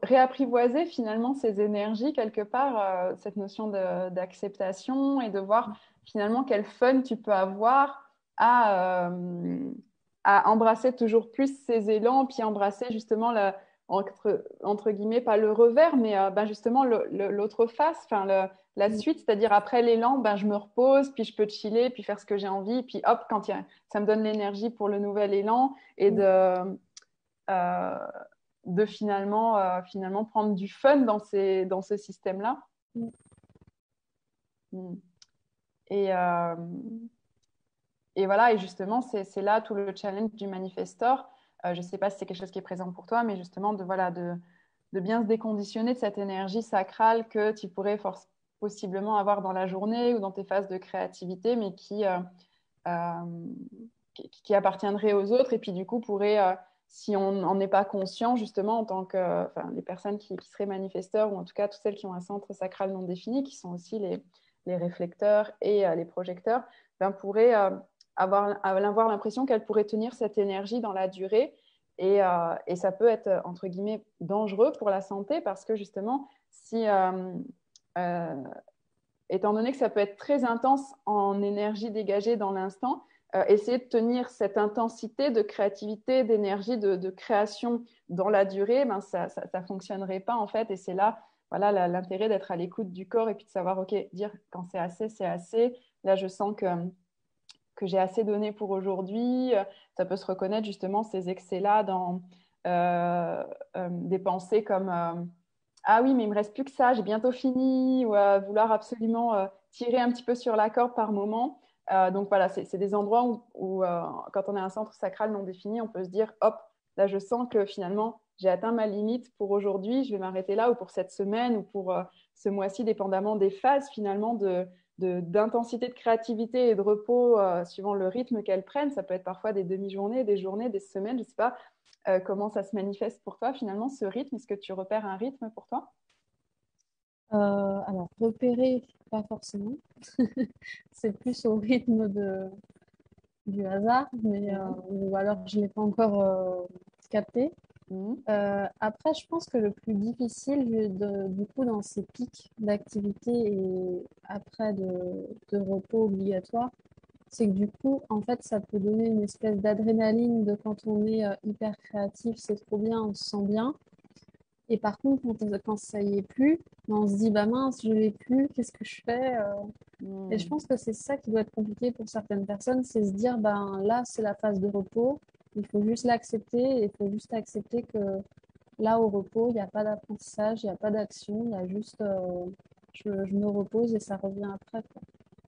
réapprivoiser finalement ces énergies quelque part, cette notion d'acceptation et de voir finalement quel fun tu peux avoir à, à embrasser toujours plus ces élans, puis embrasser justement le, entre, entre, guillemets, pas le revers, mais euh, ben justement l'autre face, enfin la mm. suite, c'est-à-dire après l'élan, ben, je me repose, puis je peux chiller, puis faire ce que j'ai envie, puis hop, quand y a, ça me donne l'énergie pour le nouvel élan et mm. de, euh, de finalement, euh, finalement prendre du fun dans, ces, dans ce système-là. Mm. Et, et voilà, et justement, c'est là tout le challenge du manifestor. Euh, je ne sais pas si c'est quelque chose qui est présent pour toi, mais justement de, voilà, de, de bien se déconditionner de cette énergie sacrale que tu pourrais possiblement avoir dans la journée ou dans tes phases de créativité, mais qui, euh, euh, qui, appartiendrait aux autres et puis du coup pourrait, si on n'en est pas conscient, justement, en tant que enfin, les personnes qui, seraient manifesteurs ou en tout cas toutes celles qui ont un centre sacral non défini, qui sont aussi les, les réflecteurs et les projecteurs, ben, pourraient avoir, avoir l'impression qu'elle pourrait tenir cette énergie dans la durée. Et, euh, et, ça peut être, entre guillemets, dangereux pour la santé parce que justement, si, euh, euh, étant donné que ça peut être très intense en énergie dégagée dans l'instant, essayer de tenir cette intensité de créativité, d'énergie, de, création dans la durée, ben ça ne fonctionnerait pas en fait. Et c'est là voilà l'intérêt d'être à l'écoute du corps et puis de savoir, OK, dire quand c'est assez, c'est assez. Là, je sens que que j'ai assez donné pour aujourd'hui. Ça peut se reconnaître justement ces excès-là dans euh, euh, des pensées comme euh, Ah oui, mais il me reste plus que ça, j'ai bientôt fini, ou vouloir absolument tirer un petit peu sur la corde par moment. Donc voilà, c'est des endroits où, quand on a un centre sacral non défini, on peut se dire Hop, là je sens que finalement j'ai atteint ma limite pour aujourd'hui, je vais m'arrêter là, ou pour cette semaine, ou pour ce mois-ci, dépendamment des phases finalement de d'intensité de, créativité et de repos euh, suivant le rythme qu'elles prennent. Ça peut être parfois des demi-journées, des journées, des semaines. Je ne sais pas euh, comment ça se manifeste pour toi finalement, ce rythme? Est-ce que tu repères un rythme pour toi? Euh, Alors, repérer, pas forcément. C'est plus au rythme de, du hasard, mais, ou alors je ne l'ai pas encore capté. Mhm. Euh, après, je pense que le plus difficile, du coup, dans ces pics d'activité et après de, repos obligatoire, c'est que du coup, en fait, ça peut donner une espèce d'adrénaline de quand on est euh, hyper créatif, c'est trop bien, on se sent bien. Et par contre, quand, ça y est plus, ben, on se dit, bah mince, je l'ai plus, qu'est-ce que je fais euh? Et je pense que c'est ça qui doit être compliqué pour certaines personnes, c'est se dire, ben là, c'est la phase de repos, il faut juste l'accepter. Il faut juste accepter que là, au repos, il n'y a pas d'apprentissage, il n'y a pas d'action. Il y a juste, euh, je, me repose et ça revient après.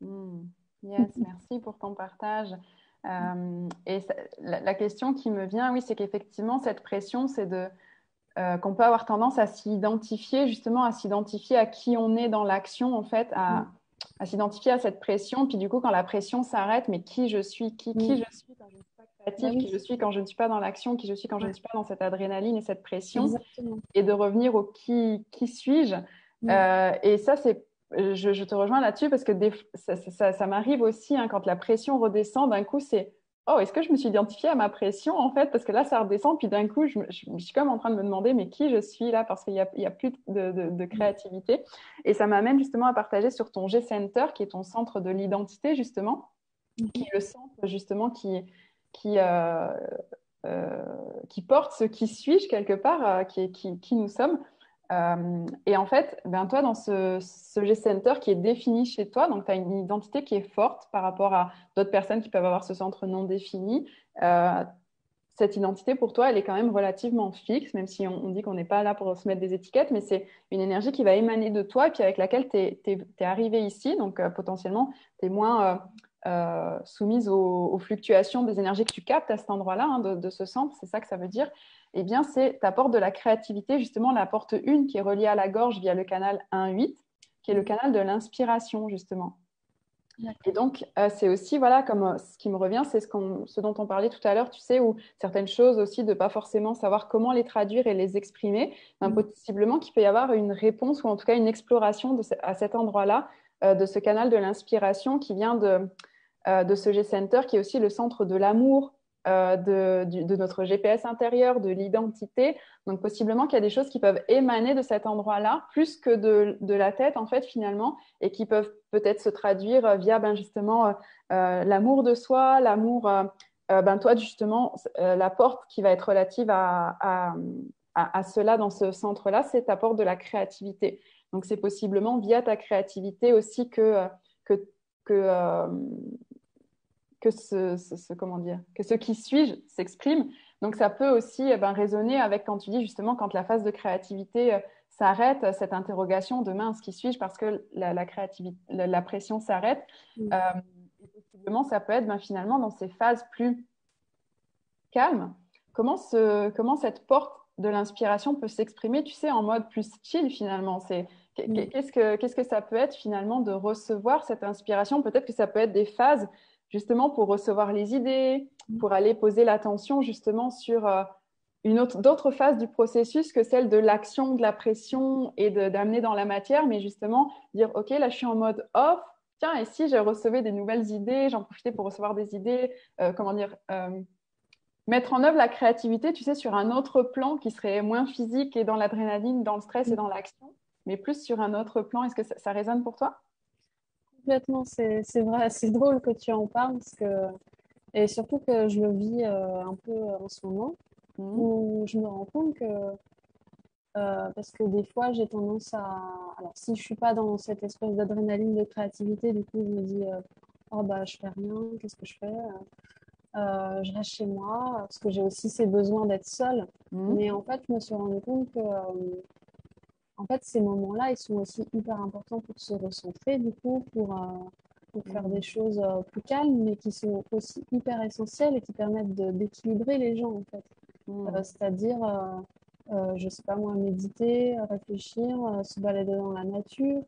Hmm. Yes, merci pour ton partage. Euh, et la, question qui me vient, oui, c'est qu'effectivement, cette pression, c'est de euh, qu'on peut avoir tendance à s'identifier, justement, à s'identifier à qui on est dans l'action, en fait, à, à s'identifier à cette pression. Puis du coup, quand la pression s'arrête, mais qui je suis, qui, qui je suis quand je créative, qui je suis quand je ne suis pas dans l'action, qui je suis quand je ne suis pas dans cette adrénaline et cette pression, et de revenir au qui, qui suis-je. Euh, et ça, c'est, je, te rejoins là-dessus parce que ça, ça, m'arrive aussi hein, quand la pression redescend, d'un coup, c'est oh, est-ce que je me suis identifiée à ma pression en fait? Parce que là, ça redescend, puis d'un coup, je, je, suis comme en train de me demander, mais qui je suis là? Parce qu'il n'y a, a, plus de, de, créativité. Et ça m'amène justement à partager sur ton G-Center, qui est ton centre de l'identité, justement, qui est le centre justement qui, qui, euh, euh, qui porte ce qui suis-je quelque part, euh, qui, qui, qui, nous sommes. Et en fait, ben toi, dans ce, ce G-Center qui est défini chez toi, donc tu as une identité qui est forte par rapport à d'autres personnes qui peuvent avoir ce centre non défini. cette identité, pour toi, elle est quand même relativement fixe, même si on, dit qu'on n'est pas là pour se mettre des étiquettes, mais c'est une énergie qui va émaner de toi et puis avec laquelle tu es, arrivé ici. Donc, potentiellement, tu es moins euh, soumise aux, fluctuations des énergies que tu captes à cet endroit-là, hein, de, ce centre, c'est ça que ça veut dire, eh bien, c'est ta porte de la créativité, justement la porte 1 qui est reliée à la gorge via le canal 1-8, qui est le canal de l'inspiration, justement. Et donc, euh, c'est aussi, voilà, comme euh, ce qui me revient, c'est ce, ce, dont on parlait tout à l'heure, tu sais, où certaines choses aussi, de pas forcément savoir comment les traduire et les exprimer, ben, mm. possiblement qu'il peut y avoir une réponse ou en tout cas une exploration de à cet endroit-là, de ce canal de l'inspiration qui vient de, euh, de ce G-Center, qui est aussi le centre de l'amour, euh, de, notre GPS intérieur, de l'identité. Donc possiblement qu'il y a des choses qui peuvent émaner de cet endroit-là, plus que de, la tête en fait finalement, et qui peuvent peut-être se traduire via ben, justement euh, l'amour de soi, l'amour, ben, toi justement, la porte qui va être relative à, cela dans ce centre-là, c'est ta porte de la créativité. Donc c'est possiblement via ta créativité aussi que que ce, comment dire, que ce qui suis-je s'exprime. Donc ça peut aussi eh ben, résonner avec quand tu dis justement quand la phase de créativité euh, s'arrête, cette interrogation de mince, qui suis-je? Parce que la, créativité, la, pression s'arrête. Euh, possiblement ça peut être ben, finalement dans ces phases plus calmes. Comment, ce, comment cette porte de l'inspiration peut s'exprimer, tu sais, en mode plus chill finalement. C'est qu'est-ce que qu'est-ce que ça peut être finalement de recevoir cette inspiration? Peut-être que ça peut être des phases justement pour recevoir les idées, pour aller poser l'attention justement sur euh, une autre, d'autres phases du processus que celle de l'action, de la pression et d'amener dans la matière, mais justement dire, OK, là, je suis en mode off. Tiens, et si je recevais des nouvelles idées, j'en profitais pour recevoir des idées, euh, comment dire, euh, mettre en œuvre la créativité, tu sais, sur un autre plan qui serait moins physique et dans l'adrénaline, dans le stress et dans l'action, mais plus sur un autre plan. Est-ce que ça résonne pour toi? Complètement. C'est vrai, c'est drôle que tu en parles parce que, et surtout que je le vis euh, un peu en ce moment mmh. où je me rends compte que, euh, parce que des fois j'ai tendance à. Alors, si je suis pas dans cette espèce d'adrénaline de créativité, du coup, je me dis, euh, oh bah, je fais rien, qu'est-ce que je fais je reste chez moi parce que j'ai aussi ces besoins d'être seule. Mmh. Mais en fait, je me suis rendu compte que en fait, ces moments-là, ils sont aussi hyper importants pour se recentrer, du coup, pour, euh, faire des choses euh, plus calmes, mais qui sont aussi hyper essentielles et qui permettent d'équilibrer les gens, en fait. Mmh. Euh, c'est-à-dire, je ne sais pas moi, méditer, réfléchir, se balader dans la nature,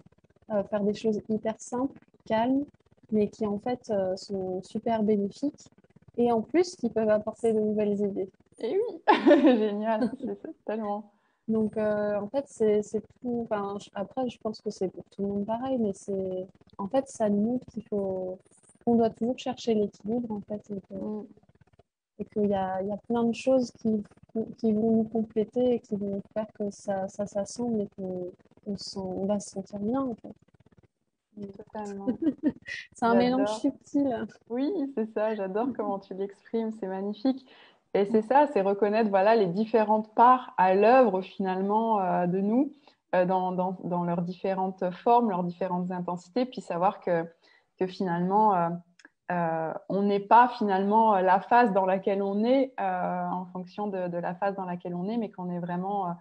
faire des choses hyper simples, calmes, mais qui en fait sont super bénéfiques et en plus qui peuvent apporter de nouvelles idées. Et oui, génial, c'est tellement. Donc, euh, en fait, c'est tout. Enfin, après, je pense que c'est pour tout le monde pareil, mais c'est. En fait, ça nous montre qu'il faut. On doit toujours chercher l'équilibre, en fait, et qu'il y a, y a plein de choses qui, qui vont nous compléter et qui vont faire que ça, ça s'assemble et qu'on on, va se sentir bien, en fait. Totalement. c'est un mélange subtil. Oui, c'est ça. J'adore comment tu l'exprimes. C'est magnifique. Et c'est ça, c'est reconnaître voilà, les différentes parts à l'œuvre finalement euh, de nous euh, dans, dans, leurs différentes formes, leurs différentes intensités, puis savoir que, que finalement, euh, on n'est pas finalement la phase dans laquelle on est en fonction de, la phase dans laquelle on est, mais qu'on est vraiment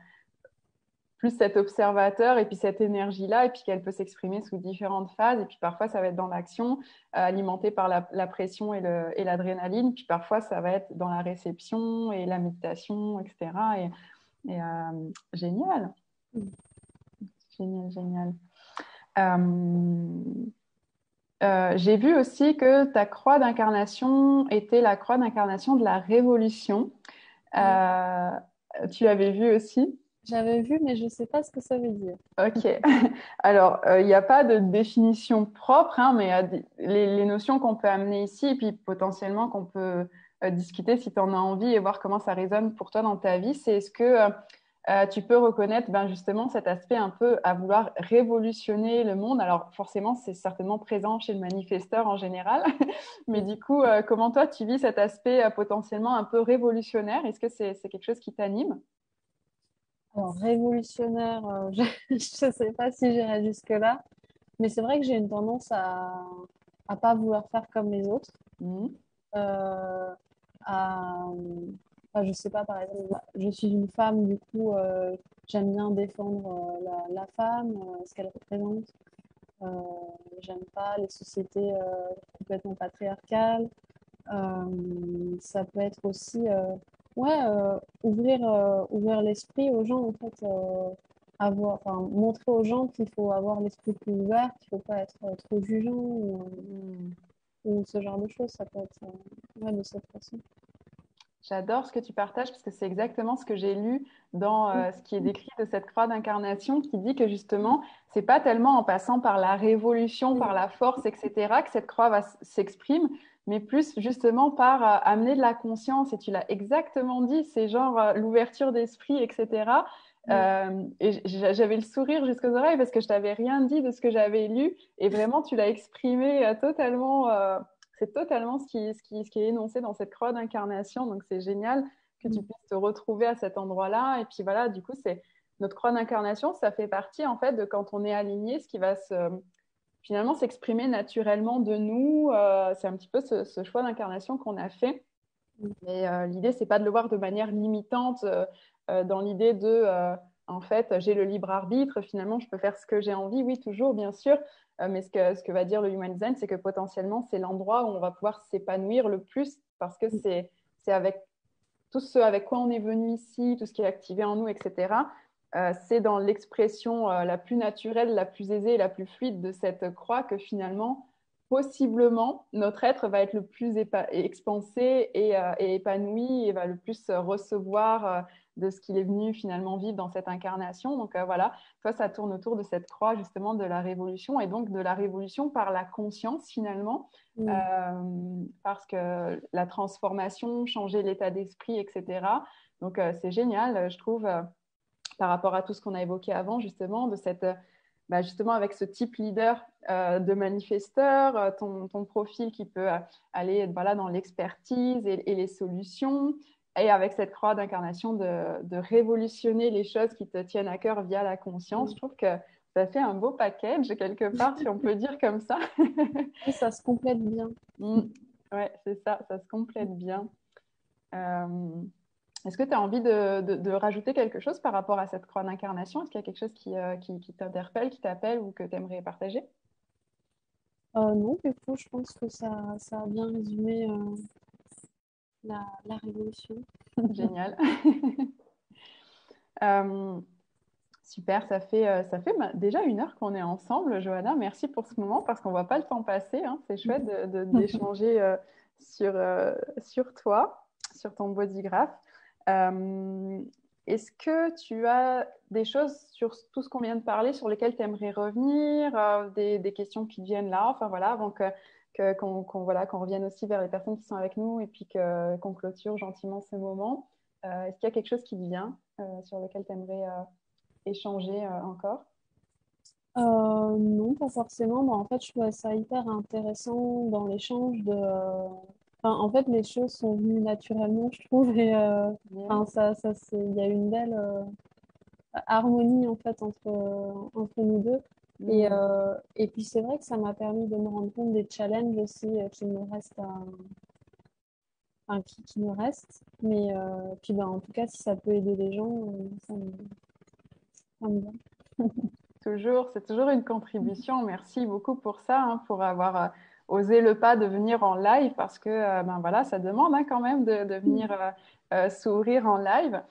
plus cet observateur et puis cette énergie-là, et puis qu'elle peut s'exprimer sous différentes phases. Et puis parfois, ça va être dans l'action, euh, alimenté par la, pression et l'adrénaline. puis parfois, ça va être dans la réception et la méditation, etc. Et, et euh, génial. Génial, génial. Euh, j'ai vu aussi que ta croix d'incarnation était la croix d'incarnation de la révolution. tu l'avais vu aussi? J'avais vu, mais je ne sais pas ce que ça veut dire. Ok. Alors, il euh, n'y a pas de définition propre, hein, mais les, notions qu'on peut amener ici, et puis potentiellement qu'on peut euh, discuter si tu en as envie et voir comment ça résonne pour toi dans ta vie, c'est est-ce que euh, tu peux reconnaître ben, justement cet aspect un peu à vouloir révolutionner le monde? Alors, forcément, c'est certainement présent chez le manifesteur en général, mais du coup, comment toi, tu vis cet aspect potentiellement un peu révolutionnaire? Est-ce que c'est quelque chose qui t'anime? Alors, révolutionnaire, euh, je ne sais pas si j'irai jusque-là, mais c'est vrai que j'ai une tendance à ne pas vouloir faire comme les autres. Mmh. Euh, à, je ne sais pas, par exemple, je suis une femme, du coup, euh, j'aime bien défendre la, femme, ce qu'elle représente. j'aime pas les sociétés complètement patriarcales. ça peut être aussi ouais, euh, ouvrir, euh, ouvrir l'esprit aux gens, en fait, euh, avoir, enfin, montrer aux gens qu'il faut avoir l'esprit plus ouvert, qu'il ne faut pas être trop jugeant ou, ou, ce genre de choses. Ça peut être ouais, de cette façon. J'adore ce que tu partages parce que c'est exactement ce que j'ai lu dans ce qui est décrit de cette croix d'incarnation qui dit que justement, c'est pas tellement en passant par la révolution, par la force, etc., que cette croix va s'exprime, mais plus justement par euh, amener de la conscience. Et tu l'as exactement dit, c'est genre euh, l'ouverture d'esprit, etc. et j'avais le sourire jusqu'aux oreilles parce que je t'avais rien dit de ce que j'avais lu. Et vraiment, tu l'as exprimé totalement. c'est totalement ce qui, ce, qui, ce qui est énoncé dans cette croix d'incarnation. Donc, c'est génial que tu mm. puisses te retrouver à cet endroit-là. Et puis voilà, du coup, c'est notre croix d'incarnation, ça fait partie en fait de quand on est aligné, ce qui va se, finalement s'exprimer naturellement de nous. Euh, c'est un petit peu ce, choix d'incarnation qu'on a fait. Mais euh, l'idée, c'est pas de le voir de manière limitante, euh, dans l'idée de, en fait, j'ai le libre arbitre, finalement, je peux faire ce que j'ai envie. Oui, toujours, bien sûr. mais ce que va dire le Human Design, c'est que potentiellement, c'est l'endroit où on va pouvoir s'épanouir le plus parce que c'est avec tout ce avec quoi on est venu ici, tout ce qui est activé en nous, etc. Euh, c'est dans l'expression euh, la plus naturelle, la plus aisée, la plus fluide de cette croix que finalement, possiblement, notre être va être le plus expansé euh, et, épanoui et va le plus recevoir de ce qu'il est venu finalement vivre dans cette incarnation. Donc voilà, toi, ça tourne autour de cette croix justement de la révolution et donc de la révolution par la conscience finalement, parce que la transformation, changer l'état d'esprit, etc. Donc c'est génial, je trouve par rapport à tout ce qu'on a évoqué avant, justement, de cette, bah, justement avec ce type leader euh, de manifesteur, euh, ton, ton, profil qui peut euh, aller voilà, dans l'expertise et, les solutions, et avec cette croix d'incarnation de, de, révolutionner les choses qui te tiennent à cœur via la conscience. Je trouve que ça fait un beau package quelque part, si on peut dire comme ça. ça se complète bien. Mm. Ouais, c'est ça, ça se complète bien. Est-ce que tu as envie de, rajouter quelque chose par rapport à cette croix d'incarnation? Est-ce qu'il y a quelque chose qui, euh, t'interpelle, qui t'appelle ou que tu aimerais partager? Euh, Non, du coup, je pense que ça, a bien résumé euh, la, révolution. Génial. super, ça fait, ça fait déjà une heure qu'on est ensemble, Johanna. Merci pour ce moment parce qu'on ne voit pas le temps passer. Hein. C'est chouette d'échanger sur, sur toi, sur ton bodygraph. Euh, est-ce que tu as des choses sur tout ce qu'on vient de parler sur lesquelles tu aimerais revenir, euh, des, questions qui viennent là, enfin voilà, avant que qu'on voilà, qu'on revienne aussi vers les personnes qui sont avec nous et puis qu'on clôture gentiment ce moment. Euh, est-ce qu'il y a quelque chose qui vient sur lequel tu aimerais échanger encore? Non, pas forcément. en fait, je trouvais ça hyper intéressant dans l'échange de en fait, les choses sont venues naturellement, je trouve, et euh, ça, ça, il y a une belle euh, harmonie en fait entre, entre nous deux. Et, euh, et puis c'est vrai que ça m'a permis de me rendre compte des challenges aussi qui me restent Enfin, qui, qui me restent. Mais puis ben, en tout cas, si ça peut aider les gens, ça me, ça me va. toujours, c'est toujours une contribution. Merci beaucoup pour ça, hein, pour avoir oser le pas de venir en live parce que euh, ben voilà, ça demande hein, quand même de, venir euh, euh, sourire en live.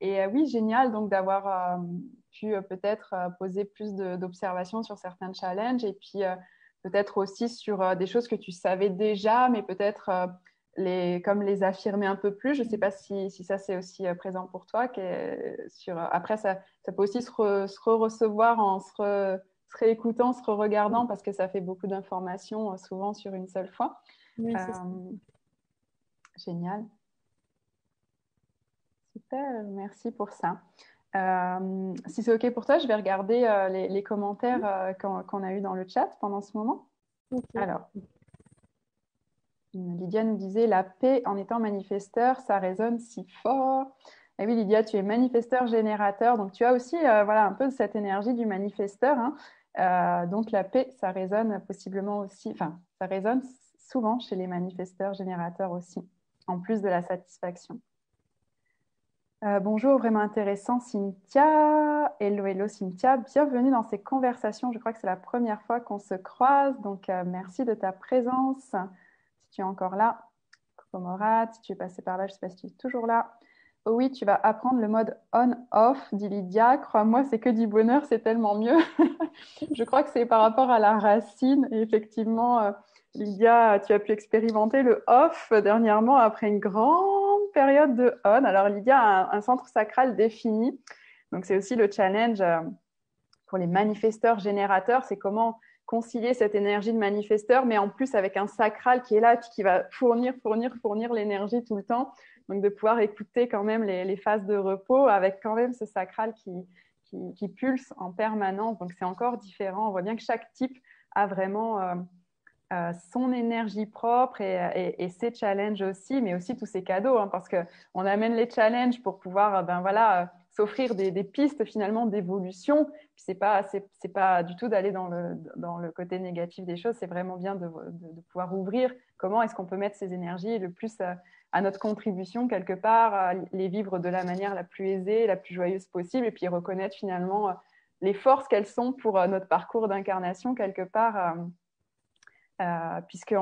et oui, génial donc d'avoir pu peut-être poser plus d'observations sur certains challenges et puis peut-être aussi sur des choses que tu savais déjà, mais peut-être les, comme les affirmer un peu plus. Je ne sais pas si, si ça c'est aussi présent pour toi. sur, après, ça, ça peut aussi se, se recevoir en se se réécoutant, se re-regardant, parce que ça fait beaucoup d'informations euh, souvent sur une seule fois. Euh, génial. Super, merci pour ça. Euh, si c'est OK pour toi, je vais regarder les, commentaires qu'on a eu dans le chat pendant ce moment. Alors, Lydia nous disait la paix en étant manifesteur, ça résonne si fort. Et oui, Lydia, tu es manifesteur générateur, donc tu as aussi voilà, un peu cette énergie du manifesteur. Hein. Euh, donc la paix, ça résonne possiblement aussi, enfin, ça résonne souvent chez les manifesteurs générateurs aussi, en plus de la satisfaction. Euh, bonjour, vraiment intéressant Cynthia. Hello, hello Cynthia. Bienvenue dans ces conversations. Je crois que c'est la première fois qu'on se croise. Donc, euh, merci de ta présence. Si tu es encore là, Morat, si tu es passé par là, je ne sais pas si tu es toujours là. Oui, tu vas apprendre le mode on-off, dit Lydia. Crois-moi, c'est que du bonheur, c'est tellement mieux. je crois que c'est par rapport à la racine. Et effectivement, euh, Lydia, tu as pu expérimenter le off dernièrement après une grande période de on. Alors, Lydia a un, centre sacral défini. Donc, c'est aussi le challenge euh, pour les manifesteurs générateurs. C'est comment concilier cette énergie de manifesteur, mais en plus avec un sacral qui est là, qui va fournir, fournir, fournir l'énergie tout le temps. Donc de pouvoir écouter quand même les, phases de repos avec quand même ce sacral qui, qui, pulse en permanence. Donc c'est encore différent. On voit bien que chaque type a vraiment euh, euh, son énergie propre et, ses challenges aussi, mais aussi tous ses cadeaux, hein, parce qu'on amène les challenges pour pouvoir ben voilà, s'offrir des, pistes finalement d'évolution. C'est pas c'est pas du tout d'aller dans le dans le côté négatif des choses. C'est vraiment bien de, de, pouvoir ouvrir. Comment est-ce qu'on peut mettre ces énergies le plus à, notre contribution quelque part, les vivre de la manière la plus aisée, la plus joyeuse possible, et puis reconnaître finalement euh, les forces qu'elles sont pour euh, notre parcours d'incarnation quelque part. Euh, puisque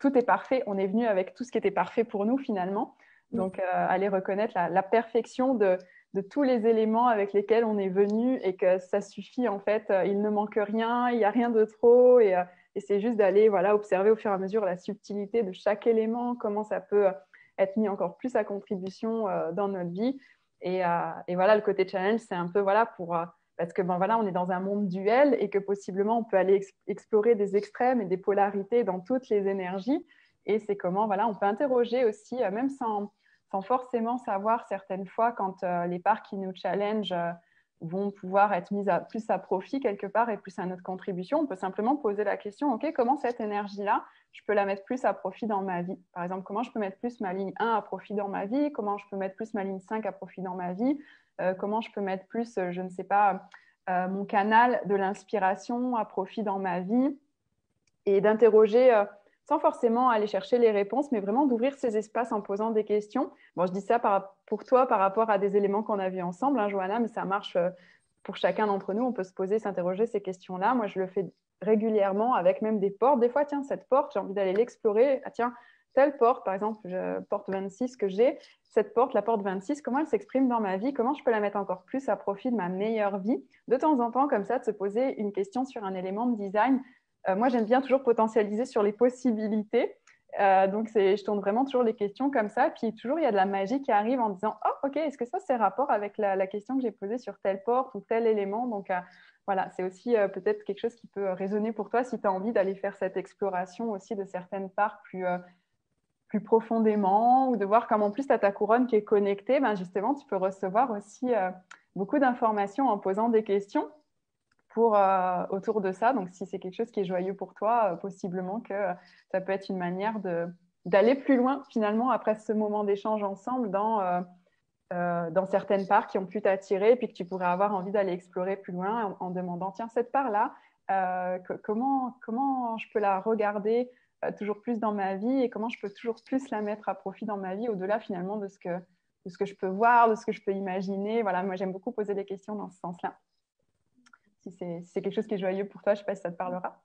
tout est parfait, on est venu avec tout ce qui était parfait pour nous finalement. Donc, aller reconnaître la, la perfection de, de tous les éléments avec lesquels on est venu et que ça suffit en fait, euh, il ne manque rien, il n'y a rien de trop et, euh, c'est juste d'aller voilà, observer au fur et à mesure la subtilité de chaque élément, comment ça peut euh, être mis encore plus à contribution dans notre vie. Et, voilà, le côté challenge, c'est un peu voilà pour parce que ben voilà, on est dans un monde duel et que possiblement on peut aller explorer des extrêmes et des polarités dans toutes les énergies. Et c'est comment voilà, on peut interroger aussi, même sans sans forcément savoir certaines fois quand euh, les parts qui nous challenge euh, vont pouvoir être mises à, plus à profit quelque part et plus à notre contribution. On peut simplement poser la question, OK, comment cette énergie-là, je peux la mettre plus à profit dans ma vie Par exemple, comment je peux mettre plus ma ligne 1 à profit dans ma vie? Comment je peux mettre plus ma ligne 5 à profit dans ma vie? Euh, Comment je peux mettre plus, je ne sais pas, mon canal de l'inspiration à profit dans ma vie? Et d'interroger sans forcément aller chercher les réponses, mais vraiment d'ouvrir ces espaces en posant des questions. Bon, je dis ça pour toi par rapport à des éléments qu'on a vus ensemble, hein, Johanna, mais ça marche euh, pour chacun d'entre nous. On peut se poser, s'interroger ces questions-là. Moi, je le fais régulièrement avec même des portes. Des fois, tiens, cette porte, j'ai envie d'aller l'explorer. Ah, tiens, telle porte, par exemple, porte 26 que j'ai, cette porte, la porte 26, comment elle s'exprime dans ma vie, comment je peux la mettre encore plus à profit de ma meilleure vie? De temps en temps, comme ça, de se poser une question sur un élément de design euh, moi, j'aime bien toujours potentialiser sur les possibilités. Euh, donc, je tourne vraiment toujours les questions comme ça. Puis, toujours, il y a de la magie qui arrive en disant Oh, OK, est-ce que ça, c'est rapport avec la, question que j'ai posée sur telle porte ou tel élément? Donc, euh, voilà, c'est aussi peut-être quelque chose qui peut résonner pour toi si tu as envie d'aller faire cette exploration aussi de certaines parts plus, plus profondément ou de voir comment en plus tu as ta couronne qui est connectée. Ben, justement, tu peux recevoir aussi beaucoup d'informations en posant des questions euh, autour de ça. Donc, si c'est quelque chose qui est joyeux pour toi, euh, possiblement que ça peut être une manière d'aller plus loin finalement après ce moment d'échange ensemble dans, euh, dans certaines parts qui ont pu t'attirer puis que tu pourrais avoir envie d'aller explorer plus loin en, demandant tiens cette part là comment comment je peux la regarder toujours plus dans ma vie et comment je peux toujours plus la mettre à profit dans ma vie au-delà finalement de ce que de ce que je peux voir de ce que je peux imaginer voilà moi j'aime beaucoup poser des questions dans ce sens-là si c'est quelque chose qui est joyeux pour toi, je sais pas si ça te parlera.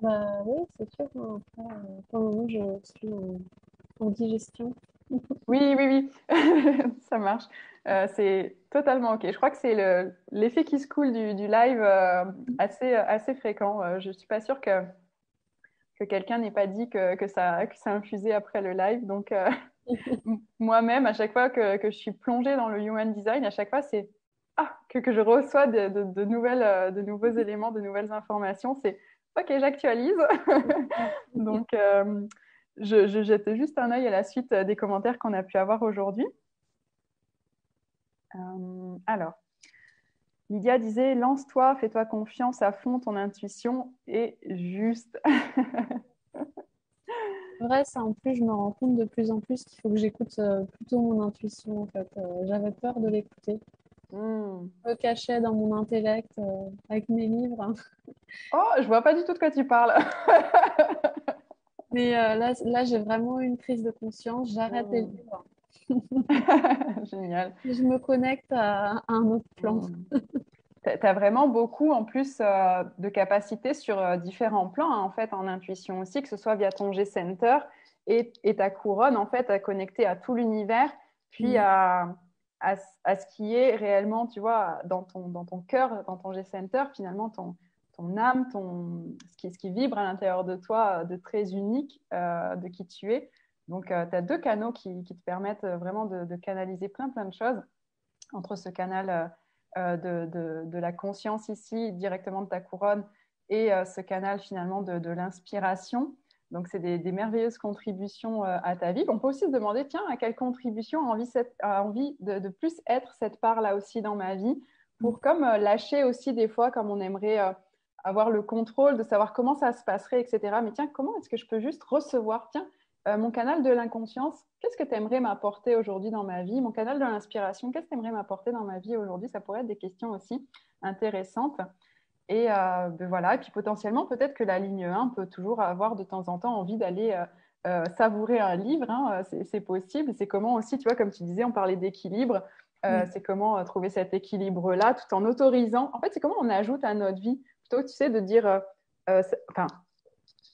Bah oui, c'est sûr. Hein. Euh, pour le moment, je suis en, digestion. Oui, oui, oui, ça marche. Euh, c'est totalement OK. Je crois que c'est l'effet qui se coule du, live euh, assez, assez fréquent. je ne suis pas sûre que, que quelqu'un n'ait pas dit que, que, ça, que ça infusait après le live. Donc, moi-même, à chaque fois que, que, je suis plongée dans le human design, à chaque fois, c'est ah, que, je reçois de, nouvelles, euh, de nouveaux éléments, de nouvelles informations, c'est OK, j'actualise. Donc, euh, je, jette juste un œil à la suite des commentaires qu'on a pu avoir aujourd'hui. Euh, alors, Lydia disait Lance-toi, fais-toi confiance à fond, ton intuition est juste. vrai, ça en plus, je me rends compte de plus en plus qu'il faut que j'écoute plutôt mon intuition. En fait, j'avais peur de l'écouter. Hmm. me cachais dans mon intellect euh, avec mes livres. Oh, je vois pas du tout de quoi tu parles. Mais euh, là, là j'ai vraiment une prise de conscience. J'arrête les hmm. livres. Génial. je me connecte à, un autre plan. Hmm. tu as vraiment beaucoup en plus euh, de capacités sur différents plans, hein, en fait, en intuition aussi, que ce soit via ton G-Center et, et, ta couronne, en fait, à connecter à tout l'univers, puis à à, ce qui est réellement, tu vois, dans ton, dans ton cœur, dans ton G-Center, finalement, ton, ton âme, ton, ce, qui, ce qui vibre à l'intérieur de toi de très unique euh, de qui tu es. Donc, euh, tu as deux canaux qui, qui, te permettent vraiment de, de, canaliser plein, plein de choses entre ce canal de, de, la conscience ici, directement de ta couronne, et ce canal finalement de, de l'inspiration. Donc, c'est des, merveilleuses contributions à ta vie. On peut aussi se demander, tiens, à quelle contribution a envie, cette, a envie de, plus être cette part-là aussi dans ma vie? Pour comme lâcher aussi des fois comme on aimerait avoir le contrôle de savoir comment ça se passerait, etc. Mais tiens, comment est-ce que je peux juste recevoir? Tiens, euh, mon canal de l'inconscience, qu'est-ce que tu aimerais m'apporter aujourd'hui dans ma vie? Mon canal de l'inspiration, qu'est-ce que tu aimerais m'apporter dans ma vie aujourd'hui? Ça pourrait être des questions aussi intéressantes. Et euh, ben voilà, et puis potentiellement, peut-être que la ligne 1 peut toujours avoir de temps en temps envie d'aller euh, savourer un livre. Hein, c'est possible. C'est comment aussi, tu vois, comme tu disais, on parlait d'équilibre. C'est comment trouver cet équilibre-là tout en autorisant. En fait, c'est comment on ajoute à notre vie tu sais, de dire, euh, euh, enfin,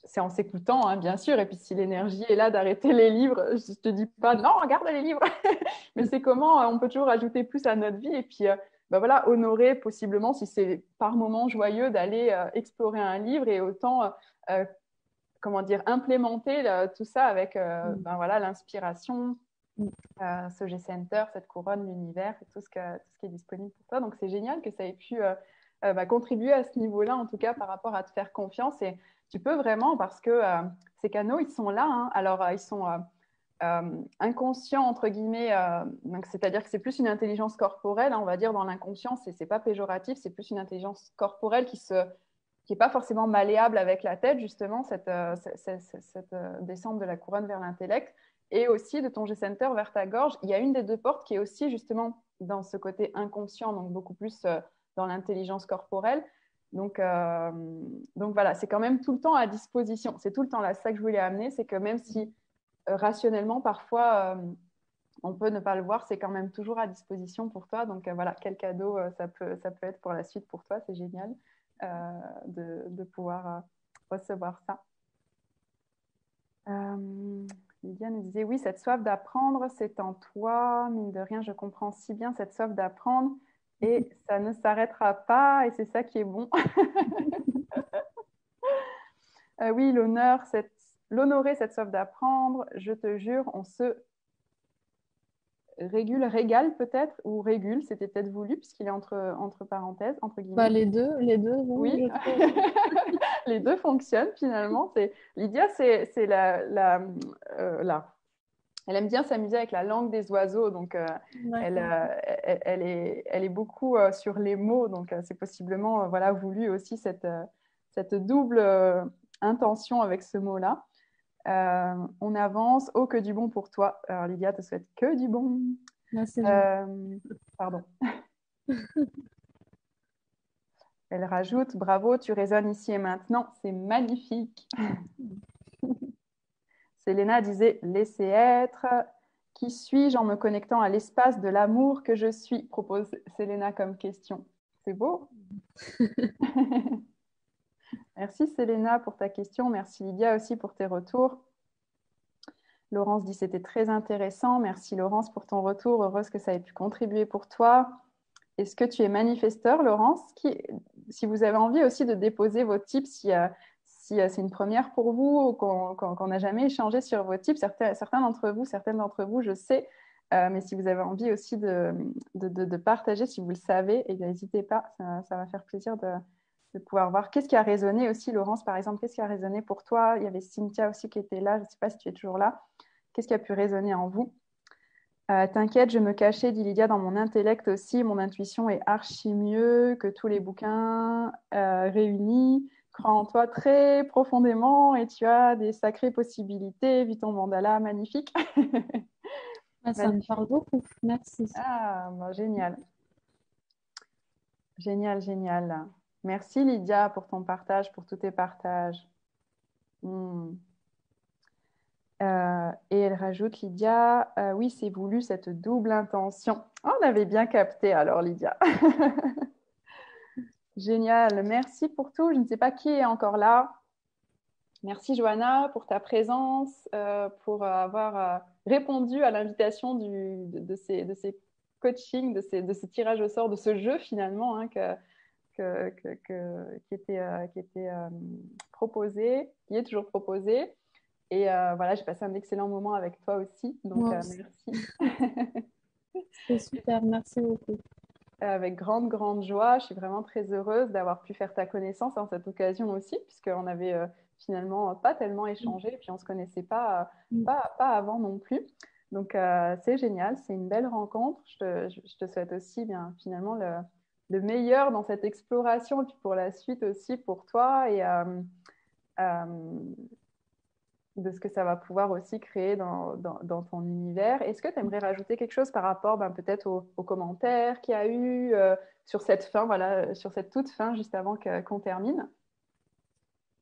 c'est en s'écoutant, hein, bien sûr. Et puis, si l'énergie est là d'arrêter les livres, je te dis pas non, regarde les livres. Mais c'est comment euh, on peut toujours ajouter plus à notre vie. Et puis, bah voilà, honorer possiblement, si c'est par moment joyeux, d'aller explorer un livre et autant, comment dire, implémenter tout ça avec mm. ben voilà, l'inspiration, mm. ce G-Center, cette couronne, l'univers et tout ce, que, tout ce qui est disponible pour toi. Donc, c'est génial que ça ait pu euh, bah, contribuer à ce niveau-là, en tout cas par rapport à te faire confiance. Et tu peux vraiment, parce que euh, ces canaux, ils sont là. Hein. Alors, euh, ils sont inconscients, entre guillemets. C'est-à-dire que c'est plus une intelligence corporelle, hein, on va dire, dans l'inconscient. Ce n'est pas péjoratif, c'est plus une intelligence corporelle qui se qui n'est pas forcément malléable avec la tête, justement, cette, cette, descente de la couronne vers l'intellect, et aussi de ton G-center vers ta gorge. Il y a une des deux portes qui est aussi justement dans ce côté inconscient, donc beaucoup plus dans l'intelligence corporelle. Donc, euh, donc voilà, c'est quand même tout le temps à disposition. C'est tout le temps là. ça que je voulais amener, c'est que même si euh, rationnellement, parfois, euh, on peut ne pas le voir, c'est quand même toujours à disposition pour toi. Donc voilà, quel cadeau ça, peut, ça peut être pour la suite pour toi. C'est génial de, de, pouvoir recevoir ça. Lydia nous disait, oui, cette soif d'apprendre, c'est en toi. Mine de rien, je comprends si bien cette soif d'apprendre et ça ne s'arrêtera pas et c'est ça qui est bon. Euh, oui, l'honneur, l'honorer cette soif d'apprendre, je te jure, on se régule, régale peut-être, ou régule, c'était peut-être voulu puisqu'il est entre, entre parenthèses, entre guillemets. Bah, les deux, les deux. Oui, les deux fonctionnent finalement. Lydia, c'est la, la, euh, la elle aime bien s'amuser avec la langue des oiseaux, donc euh, elle, euh, elle, est, elle, est, beaucoup euh, sur les mots, donc c'est possiblement voilà, voulu aussi cette, cette double intention avec ce mot-là. on avance. Oh, que du bon pour toi. Alors, Lydia te souhaite que du bon. Merci. pardon. Elle rajoute Bravo, tu résonnes ici et maintenant. C'est magnifique. Selena disait Laisser être. Qui suis-je en me connectant à l'espace de l'amour que je suis? propose Selena comme question. C'est beau Merci Selena pour ta question. Merci Lydia aussi pour tes retours. Laurence dit c'était très intéressant. Merci Laurence pour ton retour. Heureuse que ça ait pu contribuer pour toi. Est-ce que tu es manifesteur, Laurence? Si vous avez envie aussi de déposer vos tips, a si euh, c'est une première pour vous ou qu'on n'a jamais échangé sur vos types, certains, d'entre vous, certaines d'entre vous, je sais, euh, mais si vous avez envie aussi de, de, partager, si vous le savez, eh n'hésitez pas, ça, va faire plaisir de, pouvoir voir qu'est-ce qui a résonné aussi, Laurence, par exemple, qu'est-ce qui a résonné pour toi? Il y avait Cynthia aussi qui était là, je ne sais pas si tu es toujours là. Qu'est-ce qui a pu résonner en vous? Euh, T'inquiète, je me cachais, dit Lydia, dans mon intellect aussi. Mon intuition est archi mieux que tous les bouquins réunis crois en toi très profondément et tu as des sacrées possibilités. Vis ton mandala, magnifique. Ah, ça me parle beaucoup. Merci. Ah, génial. Génial, génial. Merci Lydia pour ton partage, pour tous tes partages. Hmm. Euh, et elle rajoute, Lydia, euh, oui, c'est voulu cette double intention. On avait bien capté alors, Lydia. Génial, merci pour tout. Je ne sais pas qui est encore là. Merci Johanna pour ta présence, euh, pour avoir euh, répondu à l'invitation de, ces, de ces coachings, de ces, de ces tirages au sort, de ce jeu finalement hein, que, qui était, euh, qui était proposé, qui est toujours proposé. Et voilà, j'ai passé un excellent moment avec toi aussi. Donc, merci. C'est super, merci beaucoup. Avec grande, grande joie. Je suis vraiment très heureuse d'avoir pu faire ta connaissance en cette occasion aussi, puisqu'on n'avait finalement pas tellement échangé, et puis on ne se connaissait pas, mm. pas, pas, avant non plus. Donc, c'est génial, c'est une belle rencontre. Je te, je te souhaite aussi bien, finalement le, le meilleur dans cette exploration, et puis pour la suite aussi pour toi et euh, euh, de ce que ça va pouvoir aussi créer dans, dans, ton univers. Est-ce que tu aimerais rajouter quelque chose par rapport ben, peut-être aux, commentaires qu'il y a eu euh, sur cette fin, voilà, sur cette toute fin juste avant qu'on termine?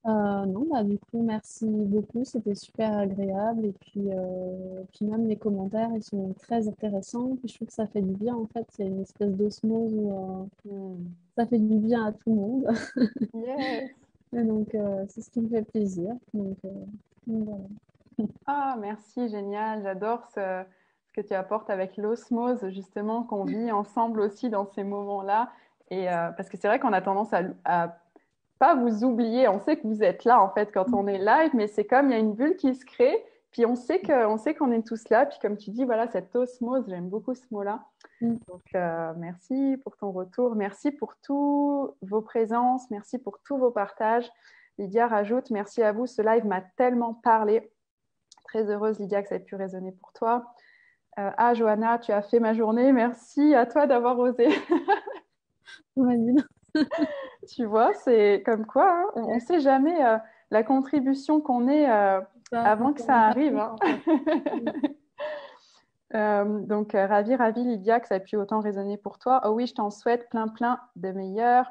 Euh, non, bah, du coup, merci beaucoup. C'était super agréable. Et puis, euh, puis même les commentaires, ils sont très intéressants. Puis je trouve que ça fait du bien. En fait, c'est une espèce d'osmose où euh, hmm. ça fait du bien à tout le monde. Yes. Et donc, c'est ce qui me fait plaisir. Donc. Ah, merci, génial. J'adore ce, ce, que tu apportes avec l'osmose, justement, qu'on vit ensemble aussi dans ces moments-là. Et parce que c'est vrai qu'on a tendance à, à pas vous oublier. On sait que vous êtes là en fait quand on est live, mais c'est comme il y a une bulle qui se crée. Puis on sait qu'on sait qu'on est tous là. Puis comme tu dis, voilà, cette osmose, j'aime beaucoup ce mot-là. Mm. Donc euh, merci pour ton retour. Merci pour tous vos présences. Merci pour tous vos partages. Lydia rajoute, merci à vous. Ce live m'a tellement parlé. Très heureuse, Lydia, que ça ait pu résonner pour toi. Euh, ah, Johanna, tu as fait ma journée. Merci à toi d'avoir osé. tu vois, c'est comme quoi, hein, on ne sait jamais euh, la contribution qu'on est euh, avant que ça arrive. Hein. Euh, donc, ravi, ravi, Lydia, que ça ait pu autant résonner pour toi. Oh oui, je t'en souhaite plein, plein de meilleurs.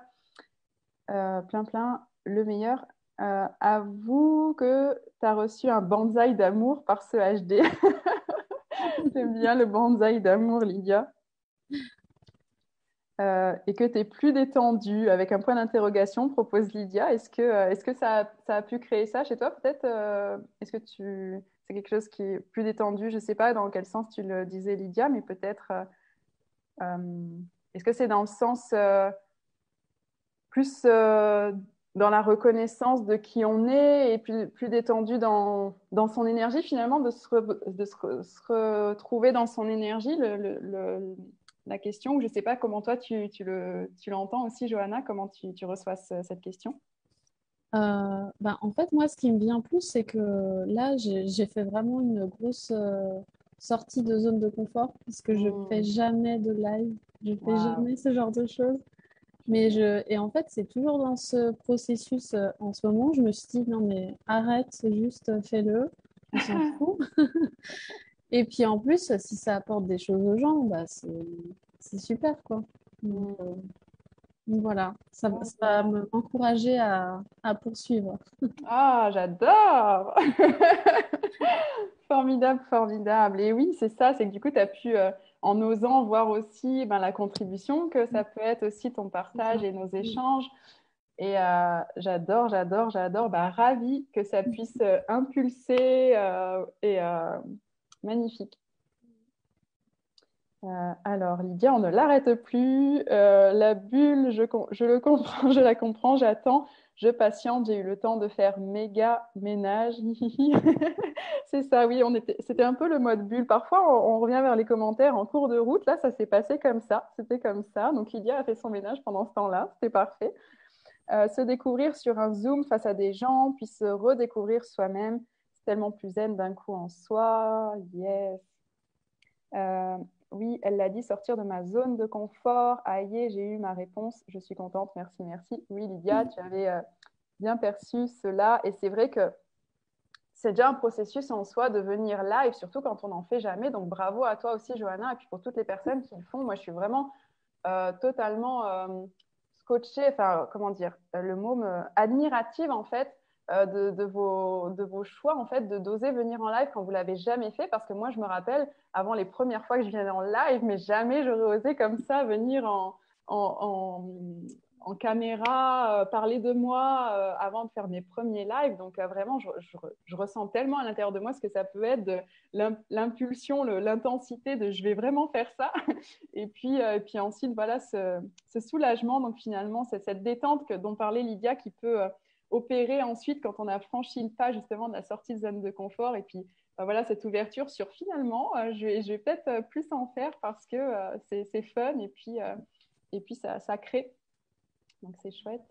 plein, plein, le meilleur. Avoue que tu as reçu un bonsaï d'amour par ce HD. J'aime bien le bonsaï d'amour, Lydia. Euh, et que tu es plus détendu avec un point d'interrogation, propose Lydia. Est-ce que, euh, est-ce que ça, ça, a pu créer ça chez toi peut-être euh, Est-ce que tu, c'est quelque chose qui est plus détendu? Je ne sais pas dans quel sens tu le disais Lydia, mais peut-être est-ce que c'est dans le sens plus dans la reconnaissance de qui on est et plus, plus détendu dans, dans son énergie finalement, de se, de se, retrouver dans son énergie, le, le la question, je ne sais pas comment toi tu, tu l'entends aussi, Johanna, comment tu, reçois cette question? Euh, ben, En fait, moi, ce qui me vient plus, c'est que là, j'ai fait vraiment une grosse euh, sortie de zone de confort, puisque je ne fais jamais de live, je ne fais jamais ce genre de choses. Mais je, et en fait, c'est toujours dans ce processus euh, en ce moment, je me suis dit, non, mais arrête, juste fais-le, on s'en fout. Et puis en plus, si ça apporte des choses aux gens, bah, c'est super, quoi. Donc, euh, voilà, ça, va m'encourager à, à, poursuivre. Ah, j'adore Formidable, formidable. Et oui, c'est ça, c'est que du coup, tu as pu, euh, en osant voir aussi ben, la contribution, que ça peut être aussi ton partage et nos échanges. Et euh, j'adore, j'adore, j'adore. Bah, ravi que ça puisse impulser et Magnifique. Euh, alors, Lydia, on ne l'arrête plus. Euh, la bulle, je, le comprends, je la comprends, j'attends, je patiente, j'ai eu le temps de faire méga ménage. c'est ça, oui, c'était un peu le mode bulle. Parfois, on, revient vers les commentaires en cours de route. Là, ça s'est passé comme ça, c'était comme ça. Donc, Lydia a fait son ménage pendant ce temps-là, c'était parfait. Euh, se découvrir sur un Zoom face à des gens, puis se redécouvrir soi-même, tellement plus zen d'un coup en soi. Yes. Oui, elle l'a dit, sortir de ma zone de confort. Aïe, j'ai eu ma réponse. Je suis contente. Merci, merci. Oui, Lydia, tu avais euh, bien perçu cela. Et c'est vrai que c'est déjà un processus en soi de venir live, surtout quand on n'en fait jamais. Donc, bravo à toi aussi, Johanna. Et puis pour toutes les personnes qui le font, moi, je suis vraiment euh, totalement scotchée, enfin, comment dire, le mot me... admirative, en fait, euh, de, vos, de vos choix, en fait, de d'oser venir en live quand vous l'avez jamais fait. Parce que moi, je me rappelle, avant les premières fois que je venais en live, mais jamais j'aurais osé comme ça venir en, en, caméra, euh, parler de moi euh, avant de faire mes premiers lives. Donc, vraiment, je, ressens tellement à l'intérieur de moi ce que ça peut être de l'impulsion, l'intensité de je vais vraiment faire ça. et puis, puis ensuite, voilà, ce, soulagement. Donc, finalement, c'est cette détente que, dont parlait Lydia qui peut opérer ensuite quand on a franchi le pas justement de la sortie de zone de confort et puis bah, voilà cette ouverture sur finalement euh, je vais, peut-être euh, plus en faire parce que euh, c'est fun et puis et puis ça, ça crée. Donc c'est chouette.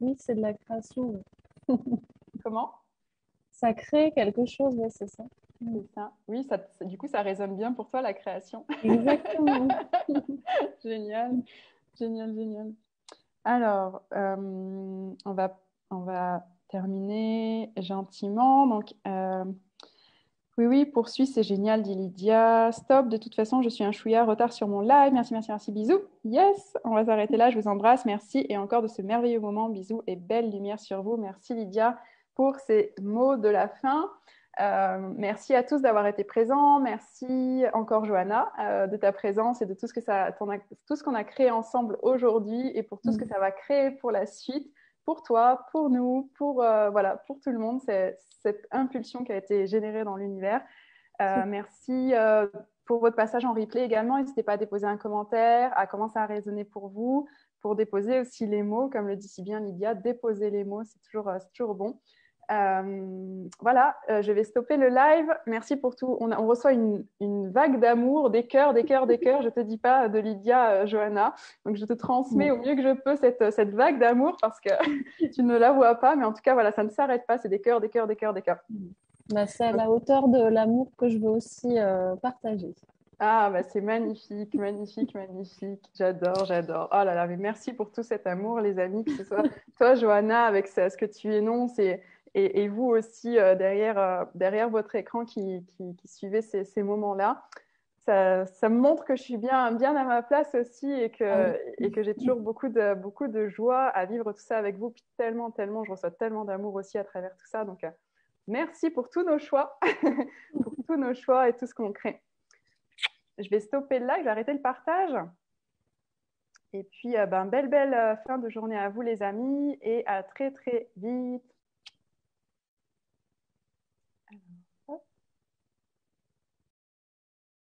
Oui, c'est de la création. Comment? Ça crée quelque chose, c'est ça. C'est ça. Oui, ça, du coup, ça résonne bien pour toi, la création. Exactement. génial, génial, génial. Alors, euh, on, va, on va terminer gentiment. Donc, euh, oui, oui, poursuis, c'est génial, dit Lydia. Stop, de toute façon, je suis un chouïa retard sur mon live. Merci, merci, merci, bisous. Yes, on va s'arrêter là, je vous embrasse, merci. Et encore de ce merveilleux moment, bisous et belle lumière sur vous. Merci Lydia pour ces mots de la fin. Euh, merci à tous d'avoir été présents. Merci encore Johanna euh, de ta présence et de tout ce que ça, tout ce qu'on a créé ensemble aujourd'hui et pour tout ce que mm. ça va créer pour la suite, pour toi, pour nous, pour euh, voilà, pour tout le monde. C'est cette impulsion qui a été générée dans l'univers. merci pour votre passage en replay également. N'hésitez pas à déposer un commentaire, à commencer à raisonner pour vous, pour déposer aussi les mots, comme le dit si bien Lydia, déposer les mots, c'est toujours, toujours bon. Euh, voilà, euh, je vais stopper le live. Merci pour tout. On, reçoit une, vague d'amour, des cœurs, des cœurs, des cœurs. Je te dis pas de Lydia, euh, Johanna. Donc je te transmets au mieux que je peux cette, cette vague d'amour parce que tu ne la vois pas, mais en tout cas voilà, ça ne s'arrête pas. C'est des cœurs, des cœurs, des cœurs, des cœurs. Bah, c'est à la hauteur de l'amour que je veux aussi partager. Ah, bah c'est magnifique, magnifique, magnifique. J'adore, j'adore. Oh là là, mais merci pour tout cet amour, les amis, que ce soit toi, Johanna, avec ce, ce que tu énonces et, et, vous aussi euh, derrière, euh, derrière votre écran qui, qui, suivez ces, moments-là. Ça, ça, me montre que je suis bien, bien à ma place aussi et que, ah et que j'ai toujours beaucoup de, beaucoup de joie à vivre tout ça avec vous. Puis tellement, tellement, je reçois tellement d'amour aussi à travers tout ça. Donc, euh, merci pour tous nos choix, pour tous nos choix et tout ce qu'on crée. Je vais stopper là, je vais arrêter le partage. Et puis, ben, belle, belle fin de journée à vous, les amis, et à très, très vite.